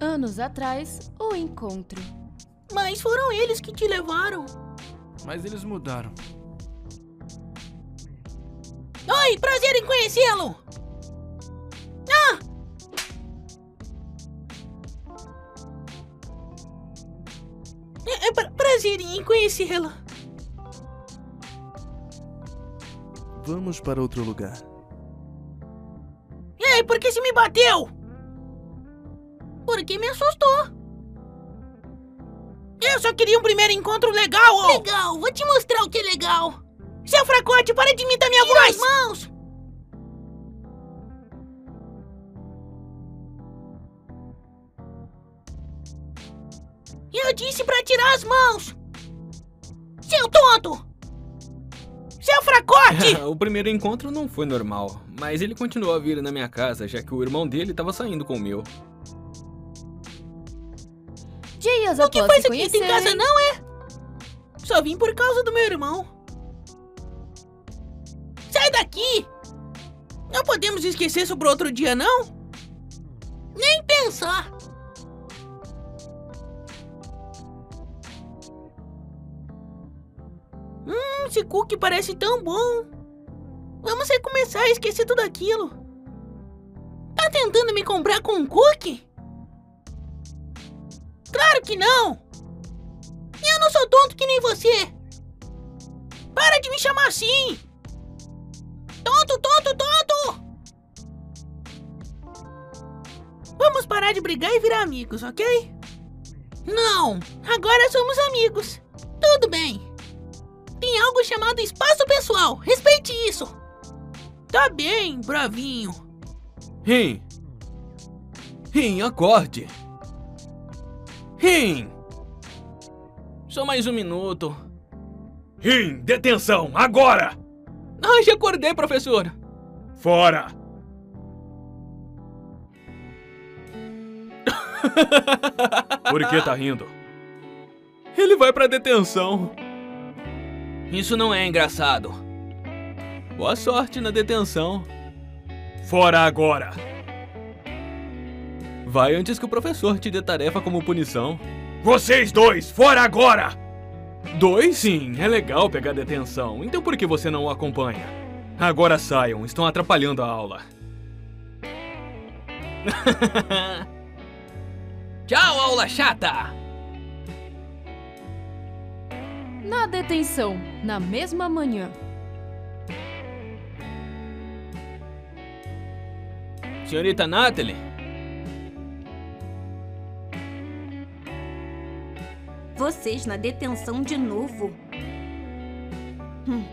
Anos atrás, o encontro. Mas foram eles que te levaram. Mas eles mudaram. Oi, prazer em conhecê-lo. Ah! É, é pra- prazer em conhecê-la. Vamos para outro lugar. Ei, por que você me bateu? Porque me assustou. Eu só queria um primeiro encontro legal, ó. Legal, vou te mostrar o que é legal. Seu fracote, para de imitar minha voz. as mãos. Eu disse pra tirar as mãos. Seu tonto. Seu fracote. (laughs) o primeiro encontro não foi normal, mas ele continuou a vir na minha casa, já que o irmão dele estava saindo com o meu. Dias O que após faz aqui em casa não é? Só vim por causa do meu irmão. Sai daqui! Não podemos esquecer sobre outro dia, não? Nem pensar! Hum, esse cookie parece tão bom. Vamos recomeçar a esquecer tudo aquilo. Tá tentando me comprar com um cookie? Claro que não! Eu não sou tonto que nem você! Para de me chamar assim! Tonto, tonto, tonto! Vamos parar de brigar e virar amigos, ok? Não! Agora somos amigos! Tudo bem! Tem algo chamado espaço pessoal. Respeite isso. Tá bem, bravinho. Rim! Rim, acorde! Rim! Só mais um minuto. Rim, detenção, agora! Ah, já acordei, professor. Fora! (laughs) Por que tá rindo? Ele vai pra detenção. Isso não é engraçado. Boa sorte na detenção. Fora agora! Vai antes que o professor te dê tarefa como punição. Vocês dois, fora agora! Dois? Sim, é legal pegar detenção. Então por que você não o acompanha? Agora saiam, estão atrapalhando a aula. (laughs) Tchau, aula chata! Na detenção, na mesma manhã. Senhorita Natalie? Vocês na detenção de novo? Hum.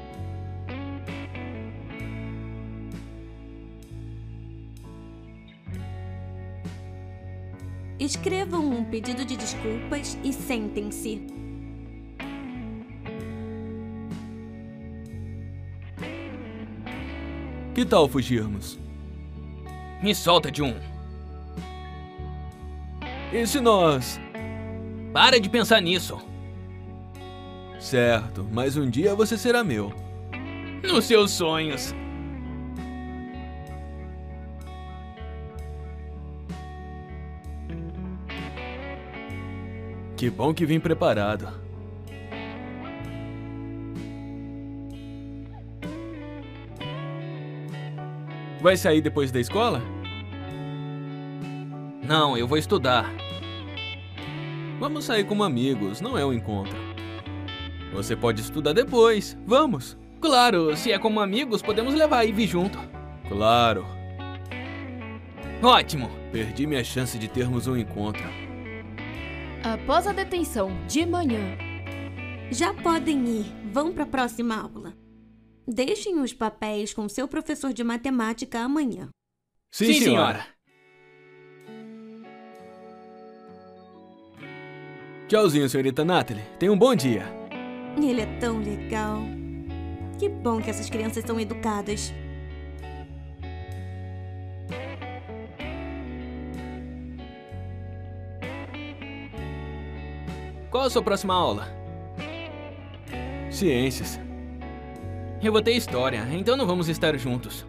Escrevam um pedido de desculpas e sentem-se. Que tal fugirmos? Me solta de um. E se nós? Para de pensar nisso. Certo, mas um dia você será meu. Nos seus sonhos. Que bom que vim preparado. Vai sair depois da escola? Não, eu vou estudar. Vamos sair como amigos, não é um encontro. Você pode estudar depois, vamos. Claro, se é como amigos, podemos levar a Ivy junto. Claro. Ótimo! Perdi minha chance de termos um encontro. Após a detenção, de manhã. Já podem ir, vão para a próxima aula. Deixem os papéis com seu professor de matemática amanhã. Sim, Sim senhora. Tchauzinho, senhorita Natalie. Tenha um bom dia. Ele é tão legal. Que bom que essas crianças são educadas. Qual a sua próxima aula? Ciências. Eu vou ter história, então não vamos estar juntos.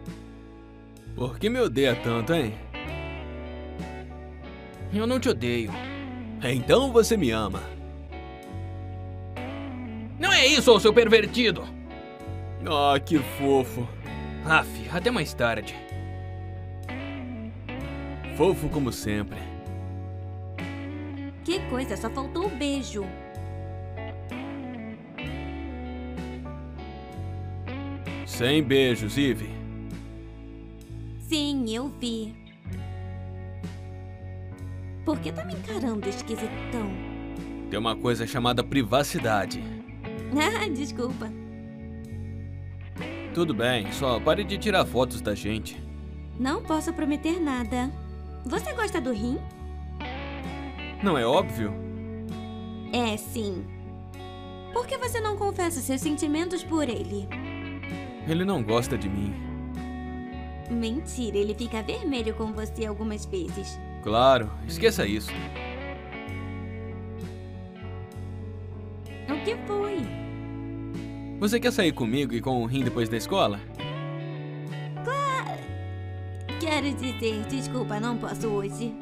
Por que me odeia tanto, hein? Eu não te odeio. Então você me ama. Não é isso, seu pervertido! Ah, que fofo. Aff, até mais tarde. Fofo como sempre. Que coisa, só faltou o beijo. Sem beijos, Ivy. Sim, eu vi. Por que tá me encarando, esquisitão? Tem uma coisa chamada privacidade. (laughs) Ah, desculpa. Tudo bem, só pare de tirar fotos da gente. Não posso prometer nada. Você gosta do rim? Não é óbvio? É, sim. Por que você não confessa seus sentimentos por ele? Ele não gosta de mim. Mentira, ele fica vermelho com você algumas vezes. Claro, esqueça isso. O que foi? Você quer sair comigo e com o Rim depois da escola? Claro. Quero dizer, desculpa, não posso hoje.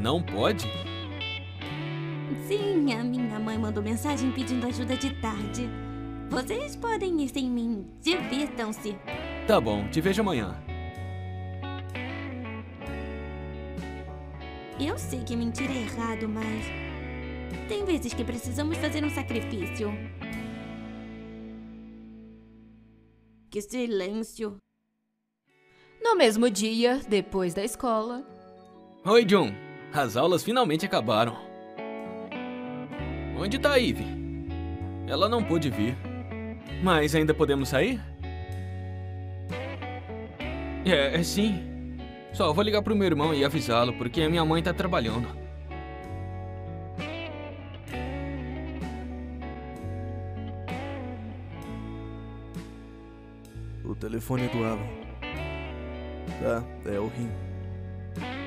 Não pode? Sim, a minha mãe mandou mensagem pedindo ajuda de tarde. Vocês podem ir sem mim. Divirtam-se. Tá bom, te vejo amanhã. Eu sei que mentir é errado, mas. Tem vezes que precisamos fazer um sacrifício. Que silêncio. No mesmo dia, depois da escola. Oi, John. As aulas finalmente acabaram. Onde tá a Ivy? Ela não pôde vir. Mas ainda podemos sair? É, é sim. Só vou ligar pro meu irmão e avisá-lo, porque a minha mãe tá trabalhando. O telefone é do Alan. Tá, é o Rim.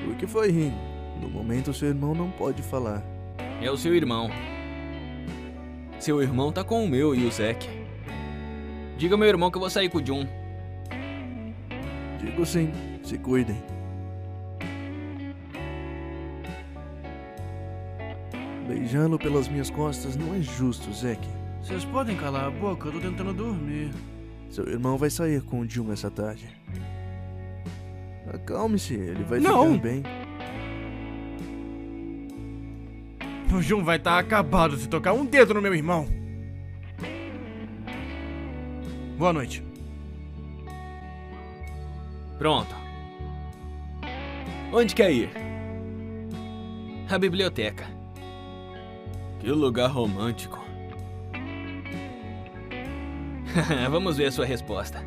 O que foi, Rim? No momento, seu irmão não pode falar. É o seu irmão. Seu irmão tá com o meu e o Zack. Diga ao meu irmão que eu vou sair com o Jun. Digo sim, se cuidem. Beijando pelas minhas costas não é justo, Zack. Vocês podem calar a boca, eu tô tentando dormir. Seu irmão vai sair com o Jun essa tarde. Acalme-se, ele vai Não. ficar bem. O Jun vai estar acabado se tocar um dedo no meu irmão. Boa noite. Pronto. Onde quer ir? A biblioteca. Que lugar romântico. (laughs) Vamos ver a sua resposta.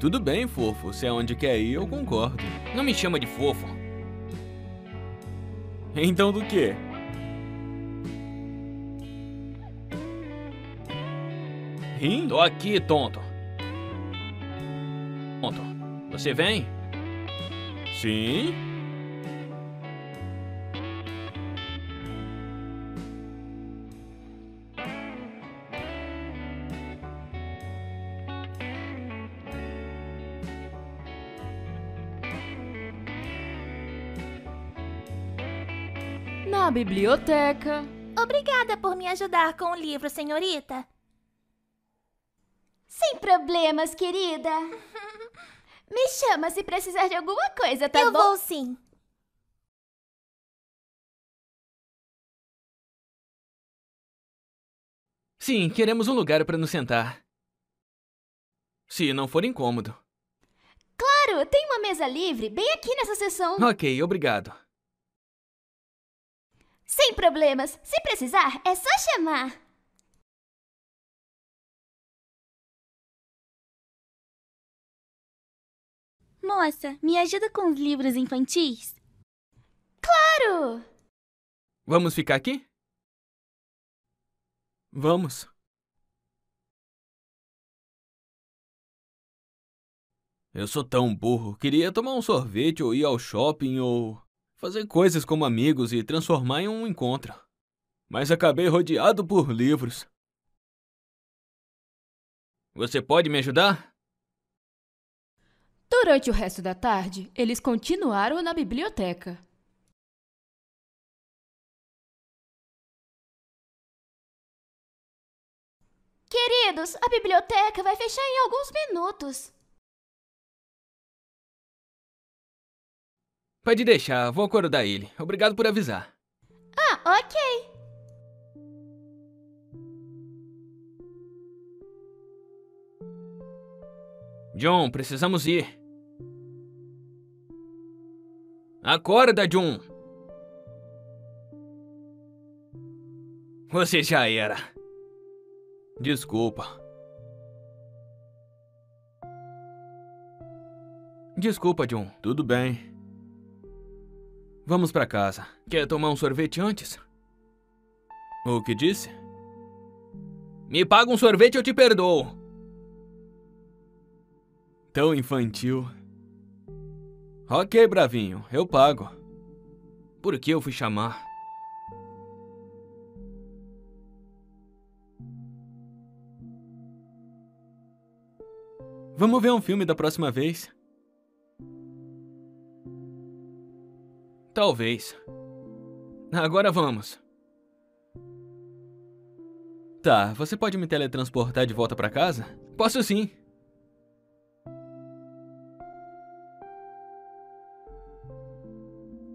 Tudo bem, fofo. Se é onde quer ir, eu concordo. Não me chama de fofo. Então do quê? Rim? Tô aqui, tonto. Tonto. Você vem? Sim. Biblioteca. Obrigada por me ajudar com o livro, senhorita. Sem problemas, querida. (laughs) Me chama se precisar de alguma coisa, tá Eu bom? vou sim. Sim, queremos um lugar para nos sentar. Se não for incômodo. Claro, tem uma mesa livre bem aqui nessa seção. Ok, obrigado. Sem problemas. Se precisar, é só chamar. Moça, me ajuda com os livros infantis? Claro! Vamos ficar aqui? Vamos. Eu sou tão burro. Queria tomar um sorvete ou ir ao shopping ou fazer coisas como amigos e transformar em um encontro. Mas acabei rodeado por livros. Você pode me ajudar? Durante o resto da tarde, eles continuaram na biblioteca. Queridos, a biblioteca vai fechar em alguns minutos. Pode deixar, vou acordar ele. Obrigado por avisar. Ah, ok. John, precisamos ir. Acorda, John. Você já era. Desculpa. Desculpa, John. Tudo bem. Vamos pra casa. Quer tomar um sorvete antes? O que disse? Me paga um sorvete eu te perdoo. Tão infantil. Ok, bravinho, eu pago. Por que eu fui chamar? Vamos ver um filme da próxima vez? Talvez. Agora vamos. Tá, você pode me teletransportar de volta pra casa? Posso sim.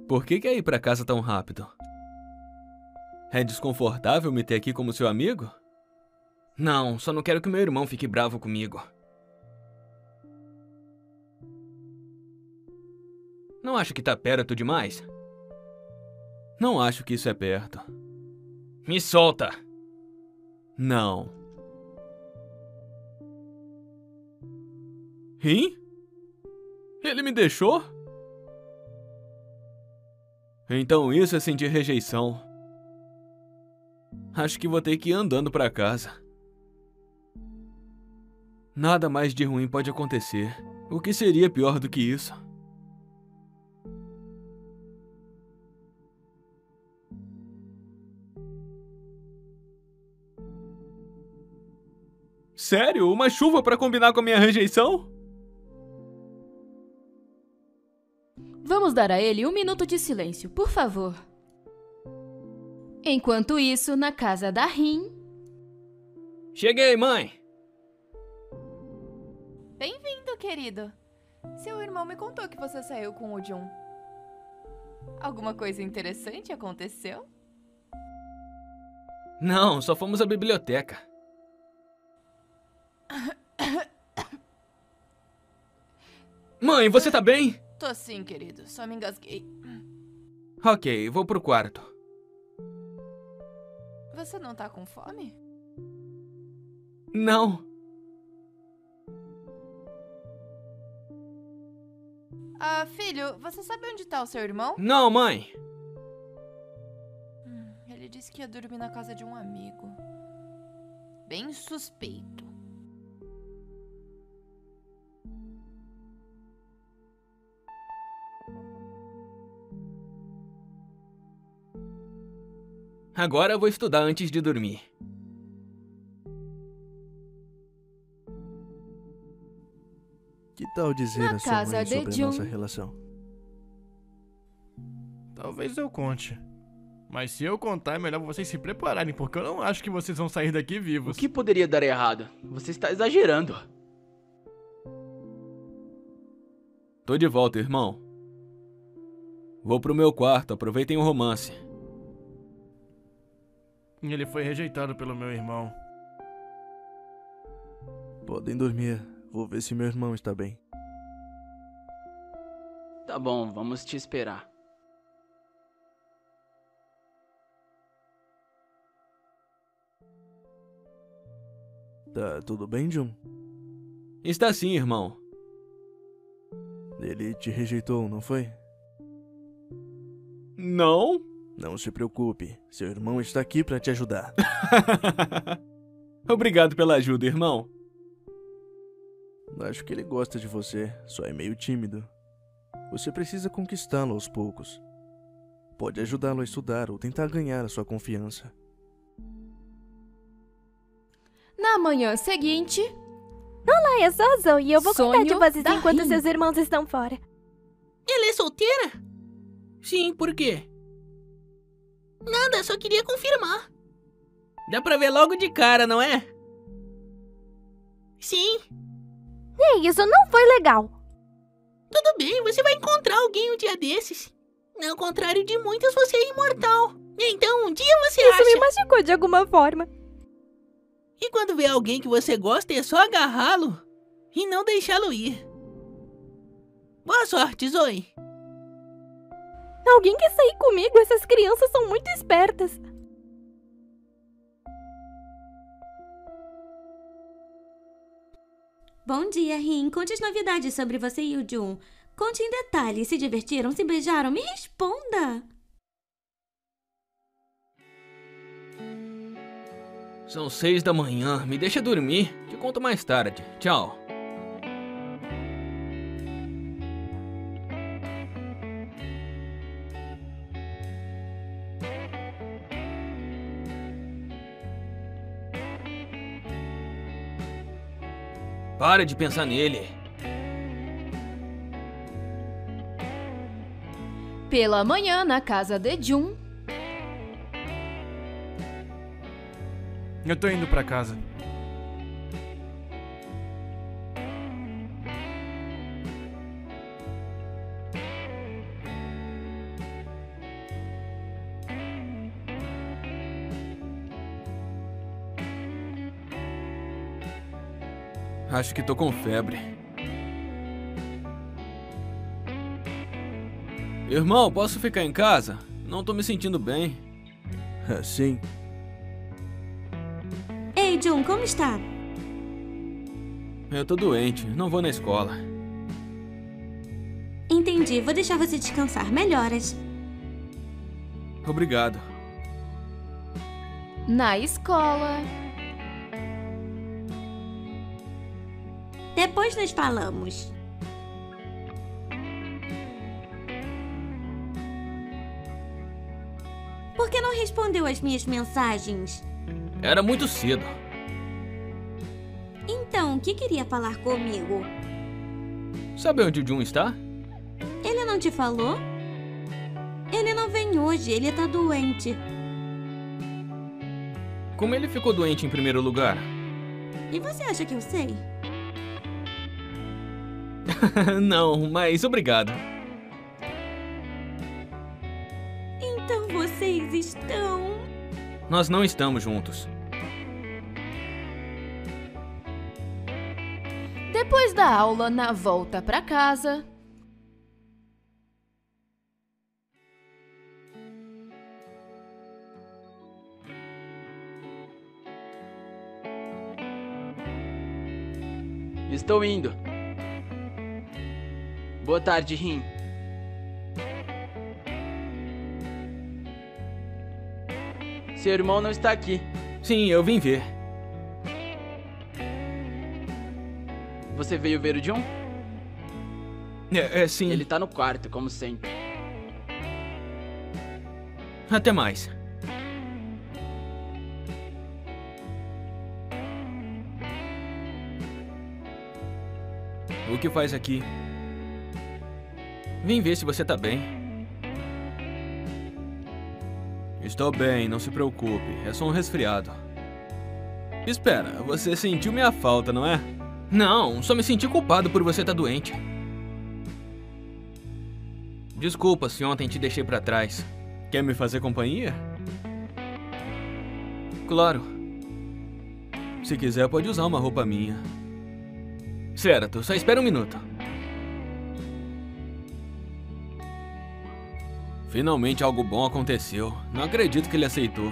Por que quer ir pra casa tão rápido? É desconfortável me ter aqui como seu amigo? Não, só não quero que meu irmão fique bravo comigo. Não acho que tá perto demais? Não acho que isso é perto. Me solta! Não. Hein? Ele me deixou? Então isso é sentir rejeição. Acho que vou ter que ir andando para casa. Nada mais de ruim pode acontecer. O que seria pior do que isso? Sério? Uma chuva pra combinar com a minha rejeição? Vamos dar a ele um minuto de silêncio, por favor. Enquanto isso, na casa da Rin. Cheguei, mãe! Bem-vindo, querido. Seu irmão me contou que você saiu com o Jun. Alguma coisa interessante aconteceu? Não, só fomos à biblioteca. Mãe, você tá bem? Tô sim, querido. Só me engasguei. Ok, vou pro quarto. Você não tá com fome? Não. Ah, filho, você sabe onde tá o seu irmão? Não, mãe. Hum, ele disse que ia dormir na casa de um amigo. Bem suspeito. Agora eu vou estudar antes de dormir. Que tal dizer Na a sua casa mãe de sobre Jun. nossa relação? Talvez eu conte. Mas se eu contar, é melhor vocês se prepararem, porque eu não acho que vocês vão sair daqui vivos. O que poderia dar errado? Você está exagerando. Tô de volta, irmão. Vou pro meu quarto, aproveitem o romance. Ele foi rejeitado pelo meu irmão. Podem dormir. Vou ver se meu irmão está bem. Tá bom, vamos te esperar. Tá tudo bem, Jun? Está sim, irmão. Ele te rejeitou, não foi? Não? Não se preocupe. Seu irmão está aqui para te ajudar. (laughs) Obrigado pela ajuda, irmão. Acho que ele gosta de você, só é meio tímido. Você precisa conquistá-lo aos poucos. Pode ajudá-lo a estudar ou tentar ganhar a sua confiança. Na manhã seguinte. Olá, eu sou a Zoe e eu vou cuidar de vocês enquanto seus irmãos estão fora. Ela é solteira? Sim, por quê? Nada, só queria confirmar. Dá pra ver logo de cara, não é? Sim. Ei, isso não foi legal. Tudo bem, você vai encontrar alguém um dia desses. Ao contrário de muitos, você é imortal. Então, um dia você Isso acha... me machucou de alguma forma. E quando vê alguém que você gosta, é só agarrá-lo e não deixá-lo ir. Boa sorte, Zoe. Alguém quer sair comigo? Essas crianças são muito espertas. Bom dia, Rin. Conte as novidades sobre você e o Jun. Conte em detalhes. Se divertiram? Se beijaram? Me responda! São seis da manhã, me deixa dormir. Te conto mais tarde. Tchau. Para de pensar nele. Pela manhã, na casa de Jun. Eu tô indo pra casa. Acho que tô com febre. Irmão, posso ficar em casa? Não tô me sentindo bem. Sim. Ei, Jun, como está? Eu tô doente, não vou na escola. Entendi, vou deixar você descansar. Melhoras. Obrigado. Na escola. Depois nós falamos. Por que não respondeu as minhas mensagens? Era muito cedo. Então, o que queria falar comigo? Sabe onde o Jun está? Ele não te falou? Ele não vem hoje, ele tá doente. Como ele ficou doente em primeiro lugar? E você acha que eu sei? (laughs) não, mas obrigado. Então vocês estão. Nós não estamos juntos. Depois da aula, na volta pra casa. Estou indo. Boa tarde, Rim. Seu irmão não está aqui. Sim, eu vim ver. Você veio ver o John? É, é sim. Ele tá no quarto, como sempre. Até mais. O que faz aqui? Vim ver se você tá bem. Estou bem, não se preocupe. É só um resfriado. Espera, você sentiu minha falta, não é? Não, só me senti culpado por você estar tá doente. Desculpa se ontem te deixei para trás. Quer me fazer companhia? Claro. Se quiser, pode usar uma roupa minha. Certo, só espera um minuto. Finalmente algo bom aconteceu. Não acredito que ele aceitou.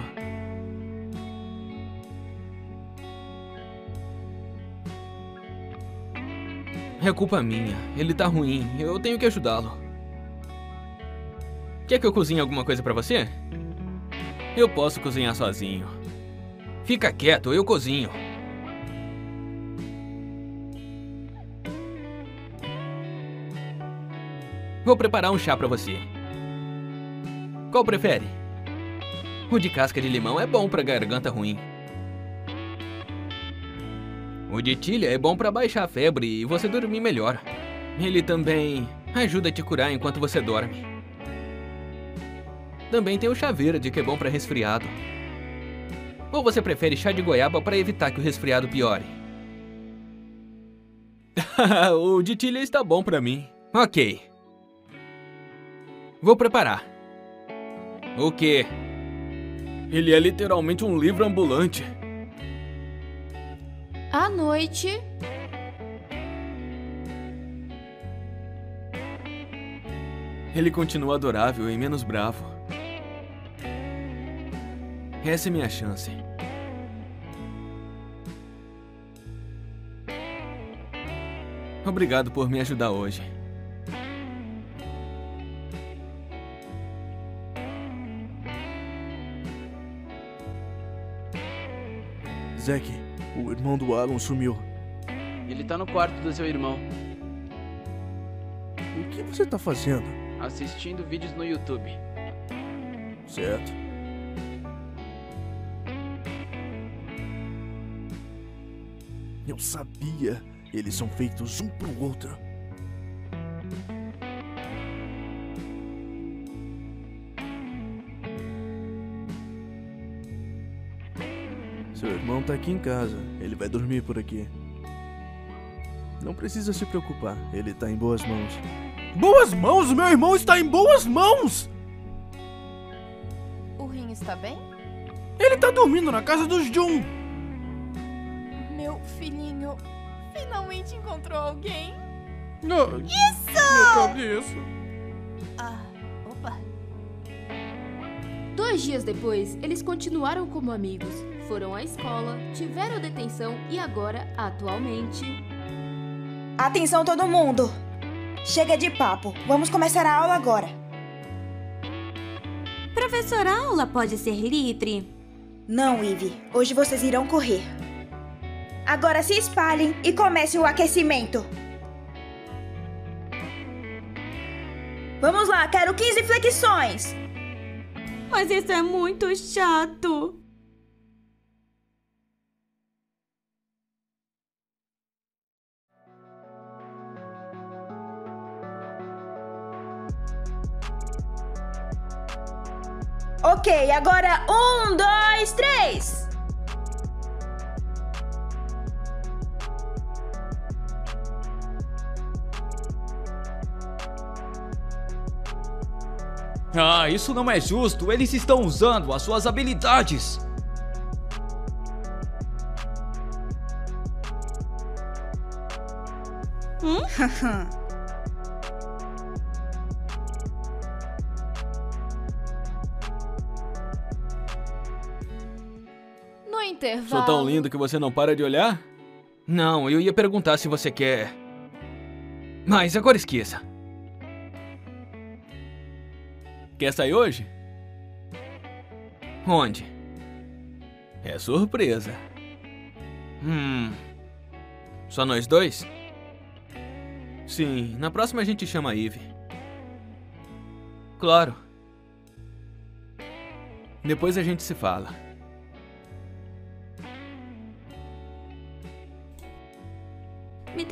É culpa minha. Ele tá ruim. Eu tenho que ajudá-lo. Quer que eu cozinhe alguma coisa pra você? Eu posso cozinhar sozinho. Fica quieto, eu cozinho. Vou preparar um chá pra você. Qual prefere? O de casca de limão é bom pra garganta ruim. O de tilha é bom para baixar a febre e você dormir melhor. Ele também ajuda a te curar enquanto você dorme. Também tem o chá verde que é bom para resfriado. Ou você prefere chá de goiaba para evitar que o resfriado piore? (laughs) o de tilha está bom para mim. Ok. Vou preparar. O quê? Ele é literalmente um livro ambulante. À noite. Ele continua adorável e menos bravo. Essa é minha chance. Obrigado por me ajudar hoje. Zack, o irmão do Alan sumiu. Ele tá no quarto do seu irmão. O que você tá fazendo? Assistindo vídeos no YouTube. Certo. Eu sabia. Eles são feitos um pro outro. Tá aqui em casa. Ele vai dormir por aqui. Não precisa se preocupar. Ele tá em boas mãos. Boas mãos? Meu irmão está em boas mãos! O Rin está bem? Ele tá dormindo na casa dos Jun. Meu filhinho finalmente encontrou alguém. Oh, Isso! Cabeça. Ah, opa. Dois dias depois, eles continuaram como amigos foram à escola, tiveram detenção e agora, atualmente, Atenção todo mundo! Chega de papo, vamos começar a aula agora. Professor, a aula pode ser livre? Não, Ivy. Hoje vocês irão correr. Agora se espalhem e comece o aquecimento. Vamos lá, quero 15 flexões. Mas isso é muito chato. Ok, agora um, dois, três. Ah, isso não é justo. Eles estão usando as suas habilidades. Hum? (laughs) intervalo. Sou tão lindo que você não para de olhar? Não, eu ia perguntar se você quer. Mas agora esqueça. Quer sair hoje? Onde? É surpresa. Hum. Só nós dois? Sim, na próxima a gente chama a Eve. Claro. Depois a gente se fala.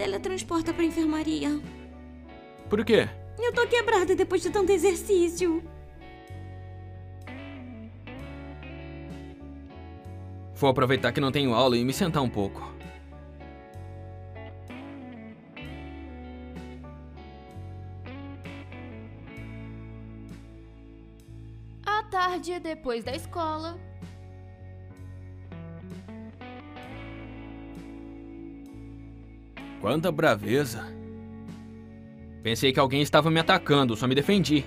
Teletransporta pra enfermaria. Por quê? Eu tô quebrada depois de tanto exercício. Vou aproveitar que não tenho aula e me sentar um pouco. À tarde, depois da escola. Quanta braveza. Pensei que alguém estava me atacando, só me defendi.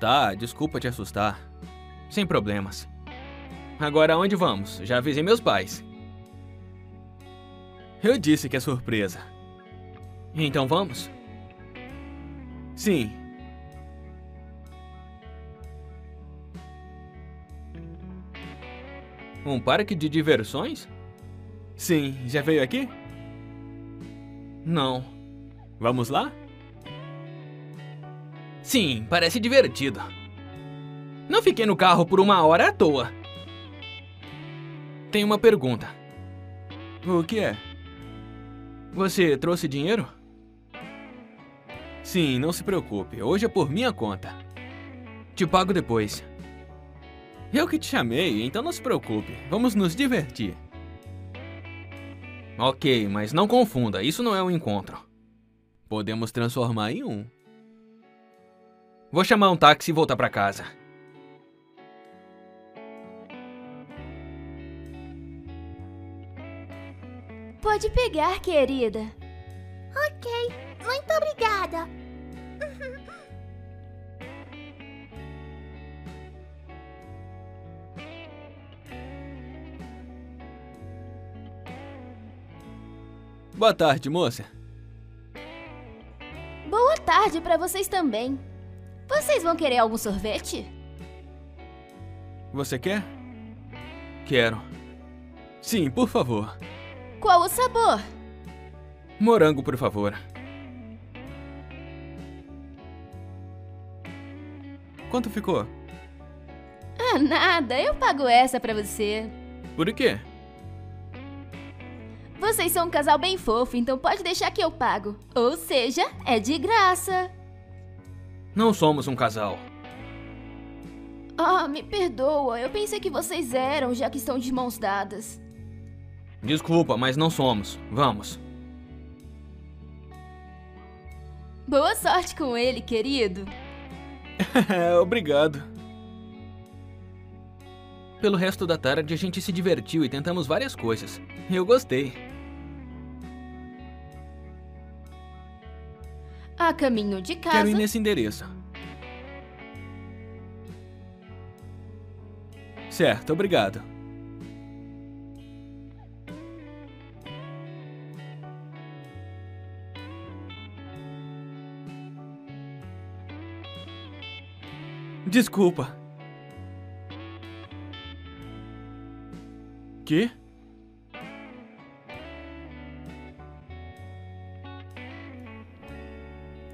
Tá, desculpa te assustar. Sem problemas. Agora aonde vamos? Já avisei meus pais. Eu disse que é surpresa. Então vamos? Sim. Um parque de diversões? Sim, já veio aqui? Não. Vamos lá? Sim, parece divertido. Não fiquei no carro por uma hora à toa. Tenho uma pergunta. O que é? Você trouxe dinheiro? Sim, não se preocupe. Hoje é por minha conta. Te pago depois. Eu que te chamei, então não se preocupe. Vamos nos divertir. Ok, mas não confunda, isso não é um encontro. Podemos transformar em um. Vou chamar um táxi e voltar pra casa. Pode pegar, querida. Ok, muito obrigada. (laughs) Boa tarde, moça. Boa tarde pra vocês também. Vocês vão querer algum sorvete? Você quer? Quero. Sim, por favor. Qual o sabor? Morango, por favor. Quanto ficou? Ah, nada. Eu pago essa pra você. Por quê? Vocês são um casal bem fofo, então pode deixar que eu pago. Ou seja, é de graça. Não somos um casal. Ah, me perdoa. Eu pensei que vocês eram, já que estão de mãos dadas. Desculpa, mas não somos. Vamos. Boa sorte com ele, querido. (laughs) Obrigado. Pelo resto da tarde, a gente se divertiu e tentamos várias coisas. Eu gostei. A caminho de casa. Quero ir nesse endereço. Certo, obrigado. Desculpa. Que?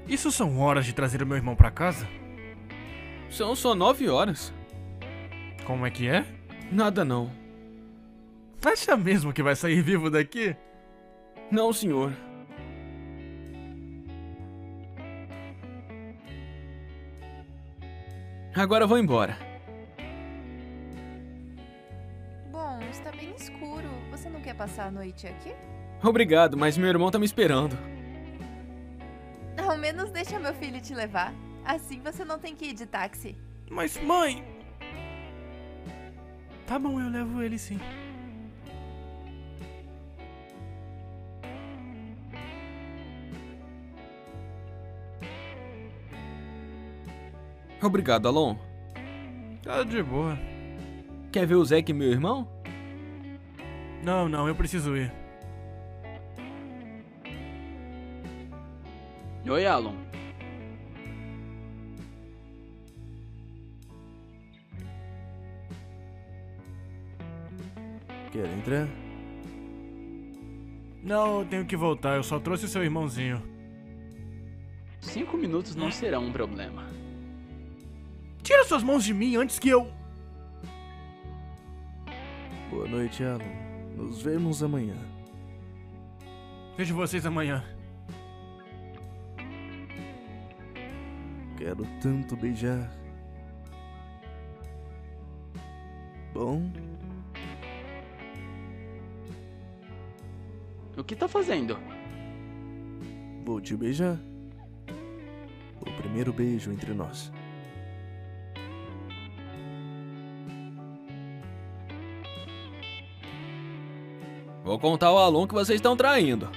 Isso são horas de trazer o meu irmão pra casa? São só nove horas. Como é que é? Nada não. Acha mesmo que vai sair vivo daqui? Não, senhor. Agora vou embora. Bom, está bem escuro. Você não quer passar a noite aqui? Obrigado, mas meu irmão tá me esperando. Filho te levar. Assim você não tem que ir de táxi. Mas, mãe. Tá bom, eu levo ele sim. Obrigado, Alon. Tá de boa. Quer ver o Zeke, meu irmão? Não, não, eu preciso ir. Oi, Alon. Quer entrar? Não, eu tenho que voltar. Eu só trouxe seu irmãozinho. Cinco minutos não serão um problema. Tira suas mãos de mim antes que eu. Boa noite, Alan. Nos vemos amanhã. Vejo vocês amanhã. Quero tanto beijar. Bom, O que tá fazendo? vou te beijar. O primeiro beijo entre nós. Vou contar ao Alon que vocês estão traindo.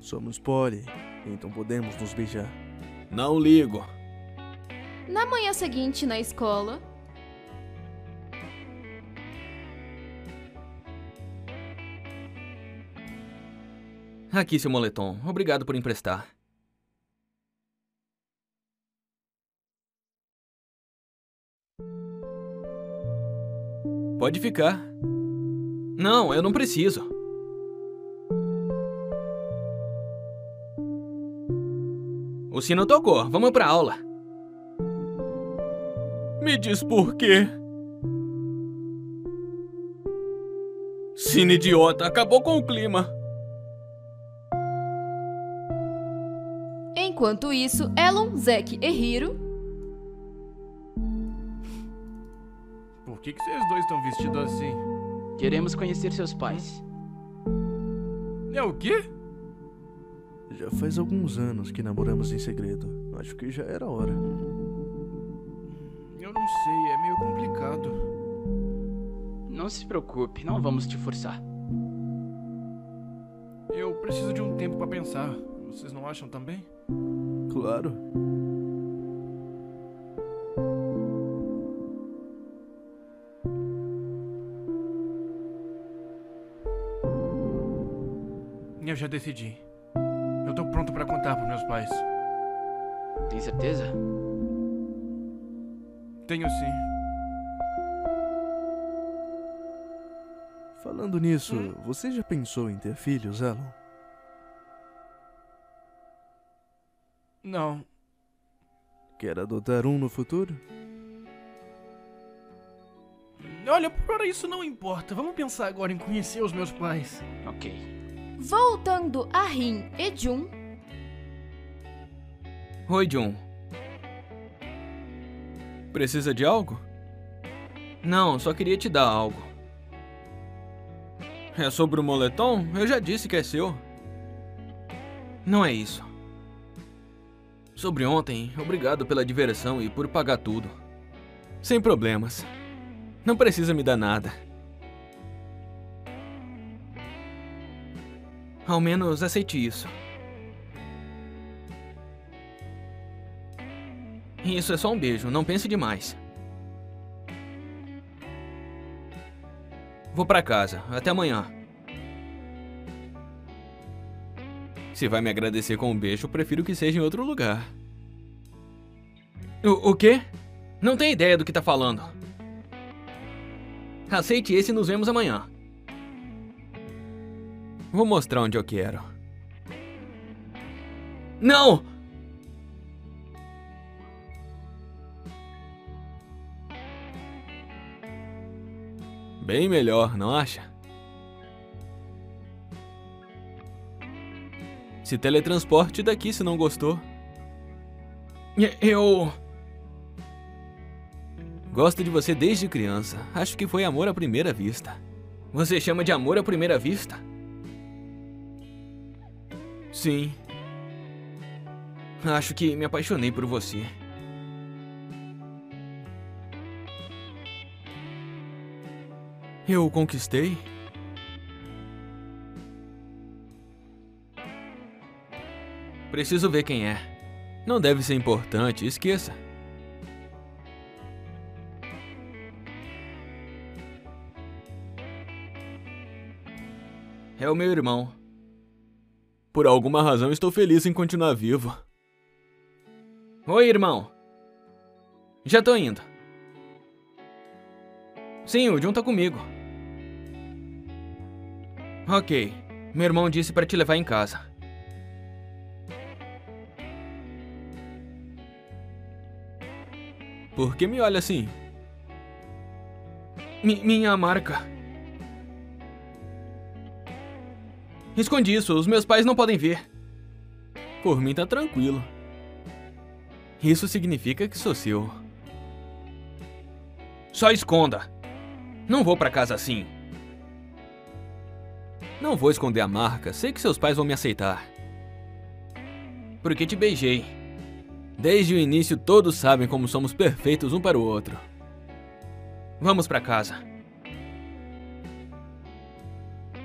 Somos poli, então podemos nos beijar. Não ligo. Na manhã seguinte, na escola, Aqui, seu moletom. Obrigado por emprestar. Pode ficar. Não, eu não preciso. O sino tocou. Vamos pra aula. Me diz por quê. Sino idiota, acabou com o clima. Enquanto isso, Elon, Zack e Hiro Por que, que vocês dois estão vestidos assim? Queremos conhecer seus pais. É o quê? Já faz alguns anos que namoramos em segredo. Acho que já era hora. Eu não sei, é meio complicado. Não se preocupe, não vamos te forçar. Eu preciso de um tempo pra pensar. Vocês não acham também? Claro. Eu já decidi. Eu tô pronto pra contar pros meus pais. Tem certeza? Tenho sim. Falando nisso, você já pensou em ter filhos, Alan? Não. Quer adotar um no futuro? Olha, por hora isso não importa. Vamos pensar agora em conhecer os meus pais. Ok. Voltando a Rin e Jun, Oi, John. Precisa de algo? Não, só queria te dar algo. É sobre o moletom? Eu já disse que é seu. Não é isso. Sobre ontem, obrigado pela diversão e por pagar tudo. Sem problemas. Não precisa me dar nada. Ao menos aceite isso. Isso é só um beijo, não pense demais. Vou pra casa, até amanhã. Se vai me agradecer com um beijo, prefiro que seja em outro lugar. O, o quê? Não tem ideia do que tá falando. Aceite esse e nos vemos amanhã. Vou mostrar onde eu quero. Não! Bem melhor, não acha? Se teletransporte daqui se não gostou. Eu. Gosto de você desde criança. Acho que foi amor à primeira vista. Você chama de amor à primeira vista? Sim. Acho que me apaixonei por você. Eu o conquistei? Preciso ver quem é. Não deve ser importante, esqueça. É o meu irmão. Por alguma razão estou feliz em continuar vivo. Oi, irmão. Já tô indo. Sim, o John tá comigo. Ok. Meu irmão disse para te levar em casa. Por que me olha assim? Mi minha marca. Escondi isso, os meus pais não podem ver. Por mim tá tranquilo. Isso significa que sou seu. Só esconda. Não vou para casa assim. Não vou esconder a marca, sei que seus pais vão me aceitar. Porque te beijei. Desde o início todos sabem como somos perfeitos um para o outro. Vamos para casa.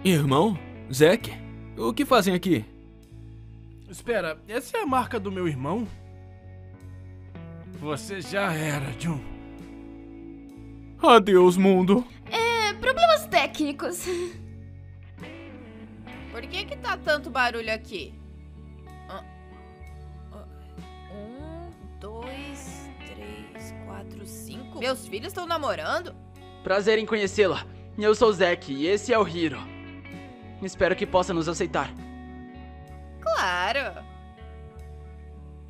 Irmão? Zack? O que fazem aqui? Espera, essa é a marca do meu irmão? Você já era, John. Adeus, mundo. É, problemas técnicos. (laughs) Por que que tá tanto barulho aqui? Quatro, cinco. Meus filhos estão namorando? Prazer em conhecê-la. Eu sou o Zack e esse é o Hiro. Espero que possa nos aceitar. Claro.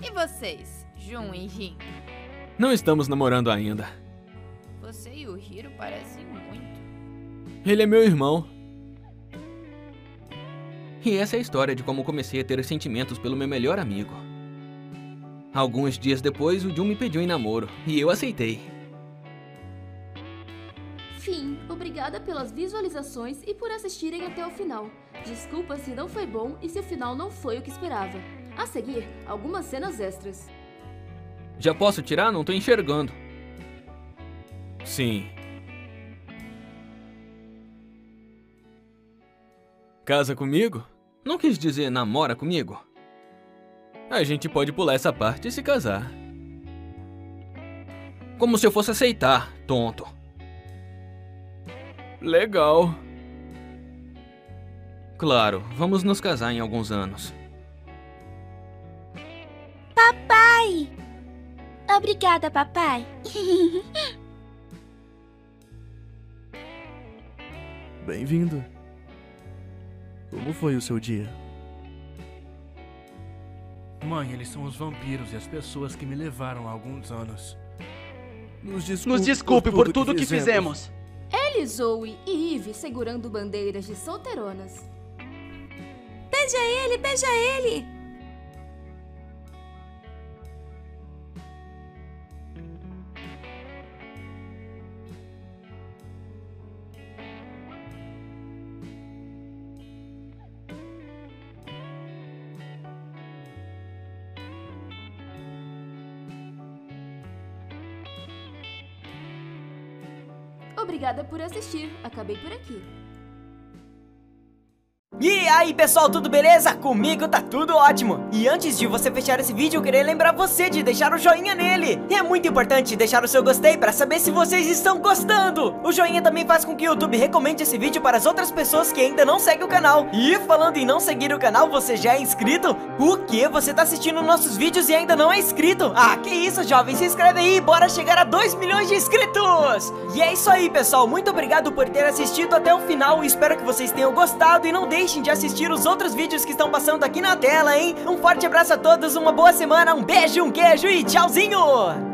E vocês, Jun e Rin? Não estamos namorando ainda. Você e o Hiro parecem muito. Ele é meu irmão. E essa é a história de como comecei a ter sentimentos pelo meu melhor amigo. Alguns dias depois, o Jun me pediu em namoro e eu aceitei. Fim. Obrigada pelas visualizações e por assistirem até o final. Desculpa se não foi bom e se o final não foi o que esperava. A seguir, algumas cenas extras. Já posso tirar? Não tô enxergando. Sim. Casa comigo? Não quis dizer namora comigo? A gente pode pular essa parte e se casar. Como se eu fosse aceitar, tonto. Legal. Claro, vamos nos casar em alguns anos. Papai! Obrigada, papai. Bem-vindo. Como foi o seu dia? Mãe, eles são os vampiros e as pessoas que me levaram há alguns anos. Nos desculpe, Nos desculpe por tudo, que fizemos. Ellie, Zoe e Eve segurando bandeiras de solteironas. Beija ele, beija ele! Obrigada por assistir. Acabei por aqui. E aí pessoal, tudo beleza? Comigo tá tudo ótimo. E antes de você fechar esse vídeo, eu queria lembrar você de deixar o joinha nele. É muito importante deixar o seu gostei para saber se vocês estão gostando. O joinha também faz com que o YouTube recomende esse vídeo para as outras pessoas que ainda não seguem o canal. E falando em não seguir o canal, você já é inscrito? O que? Você tá assistindo nossos vídeos e ainda não é inscrito? Ah, que isso, jovem, se inscreve aí, bora chegar a 2 milhões de inscritos! E é isso aí, pessoal, muito obrigado por ter assistido até o final, espero que vocês tenham gostado e não deixem de assistir os outros vídeos que estão passando aqui na tela, hein? Um forte abraço a todos, uma boa semana, um beijo, um queijo e tchauzinho!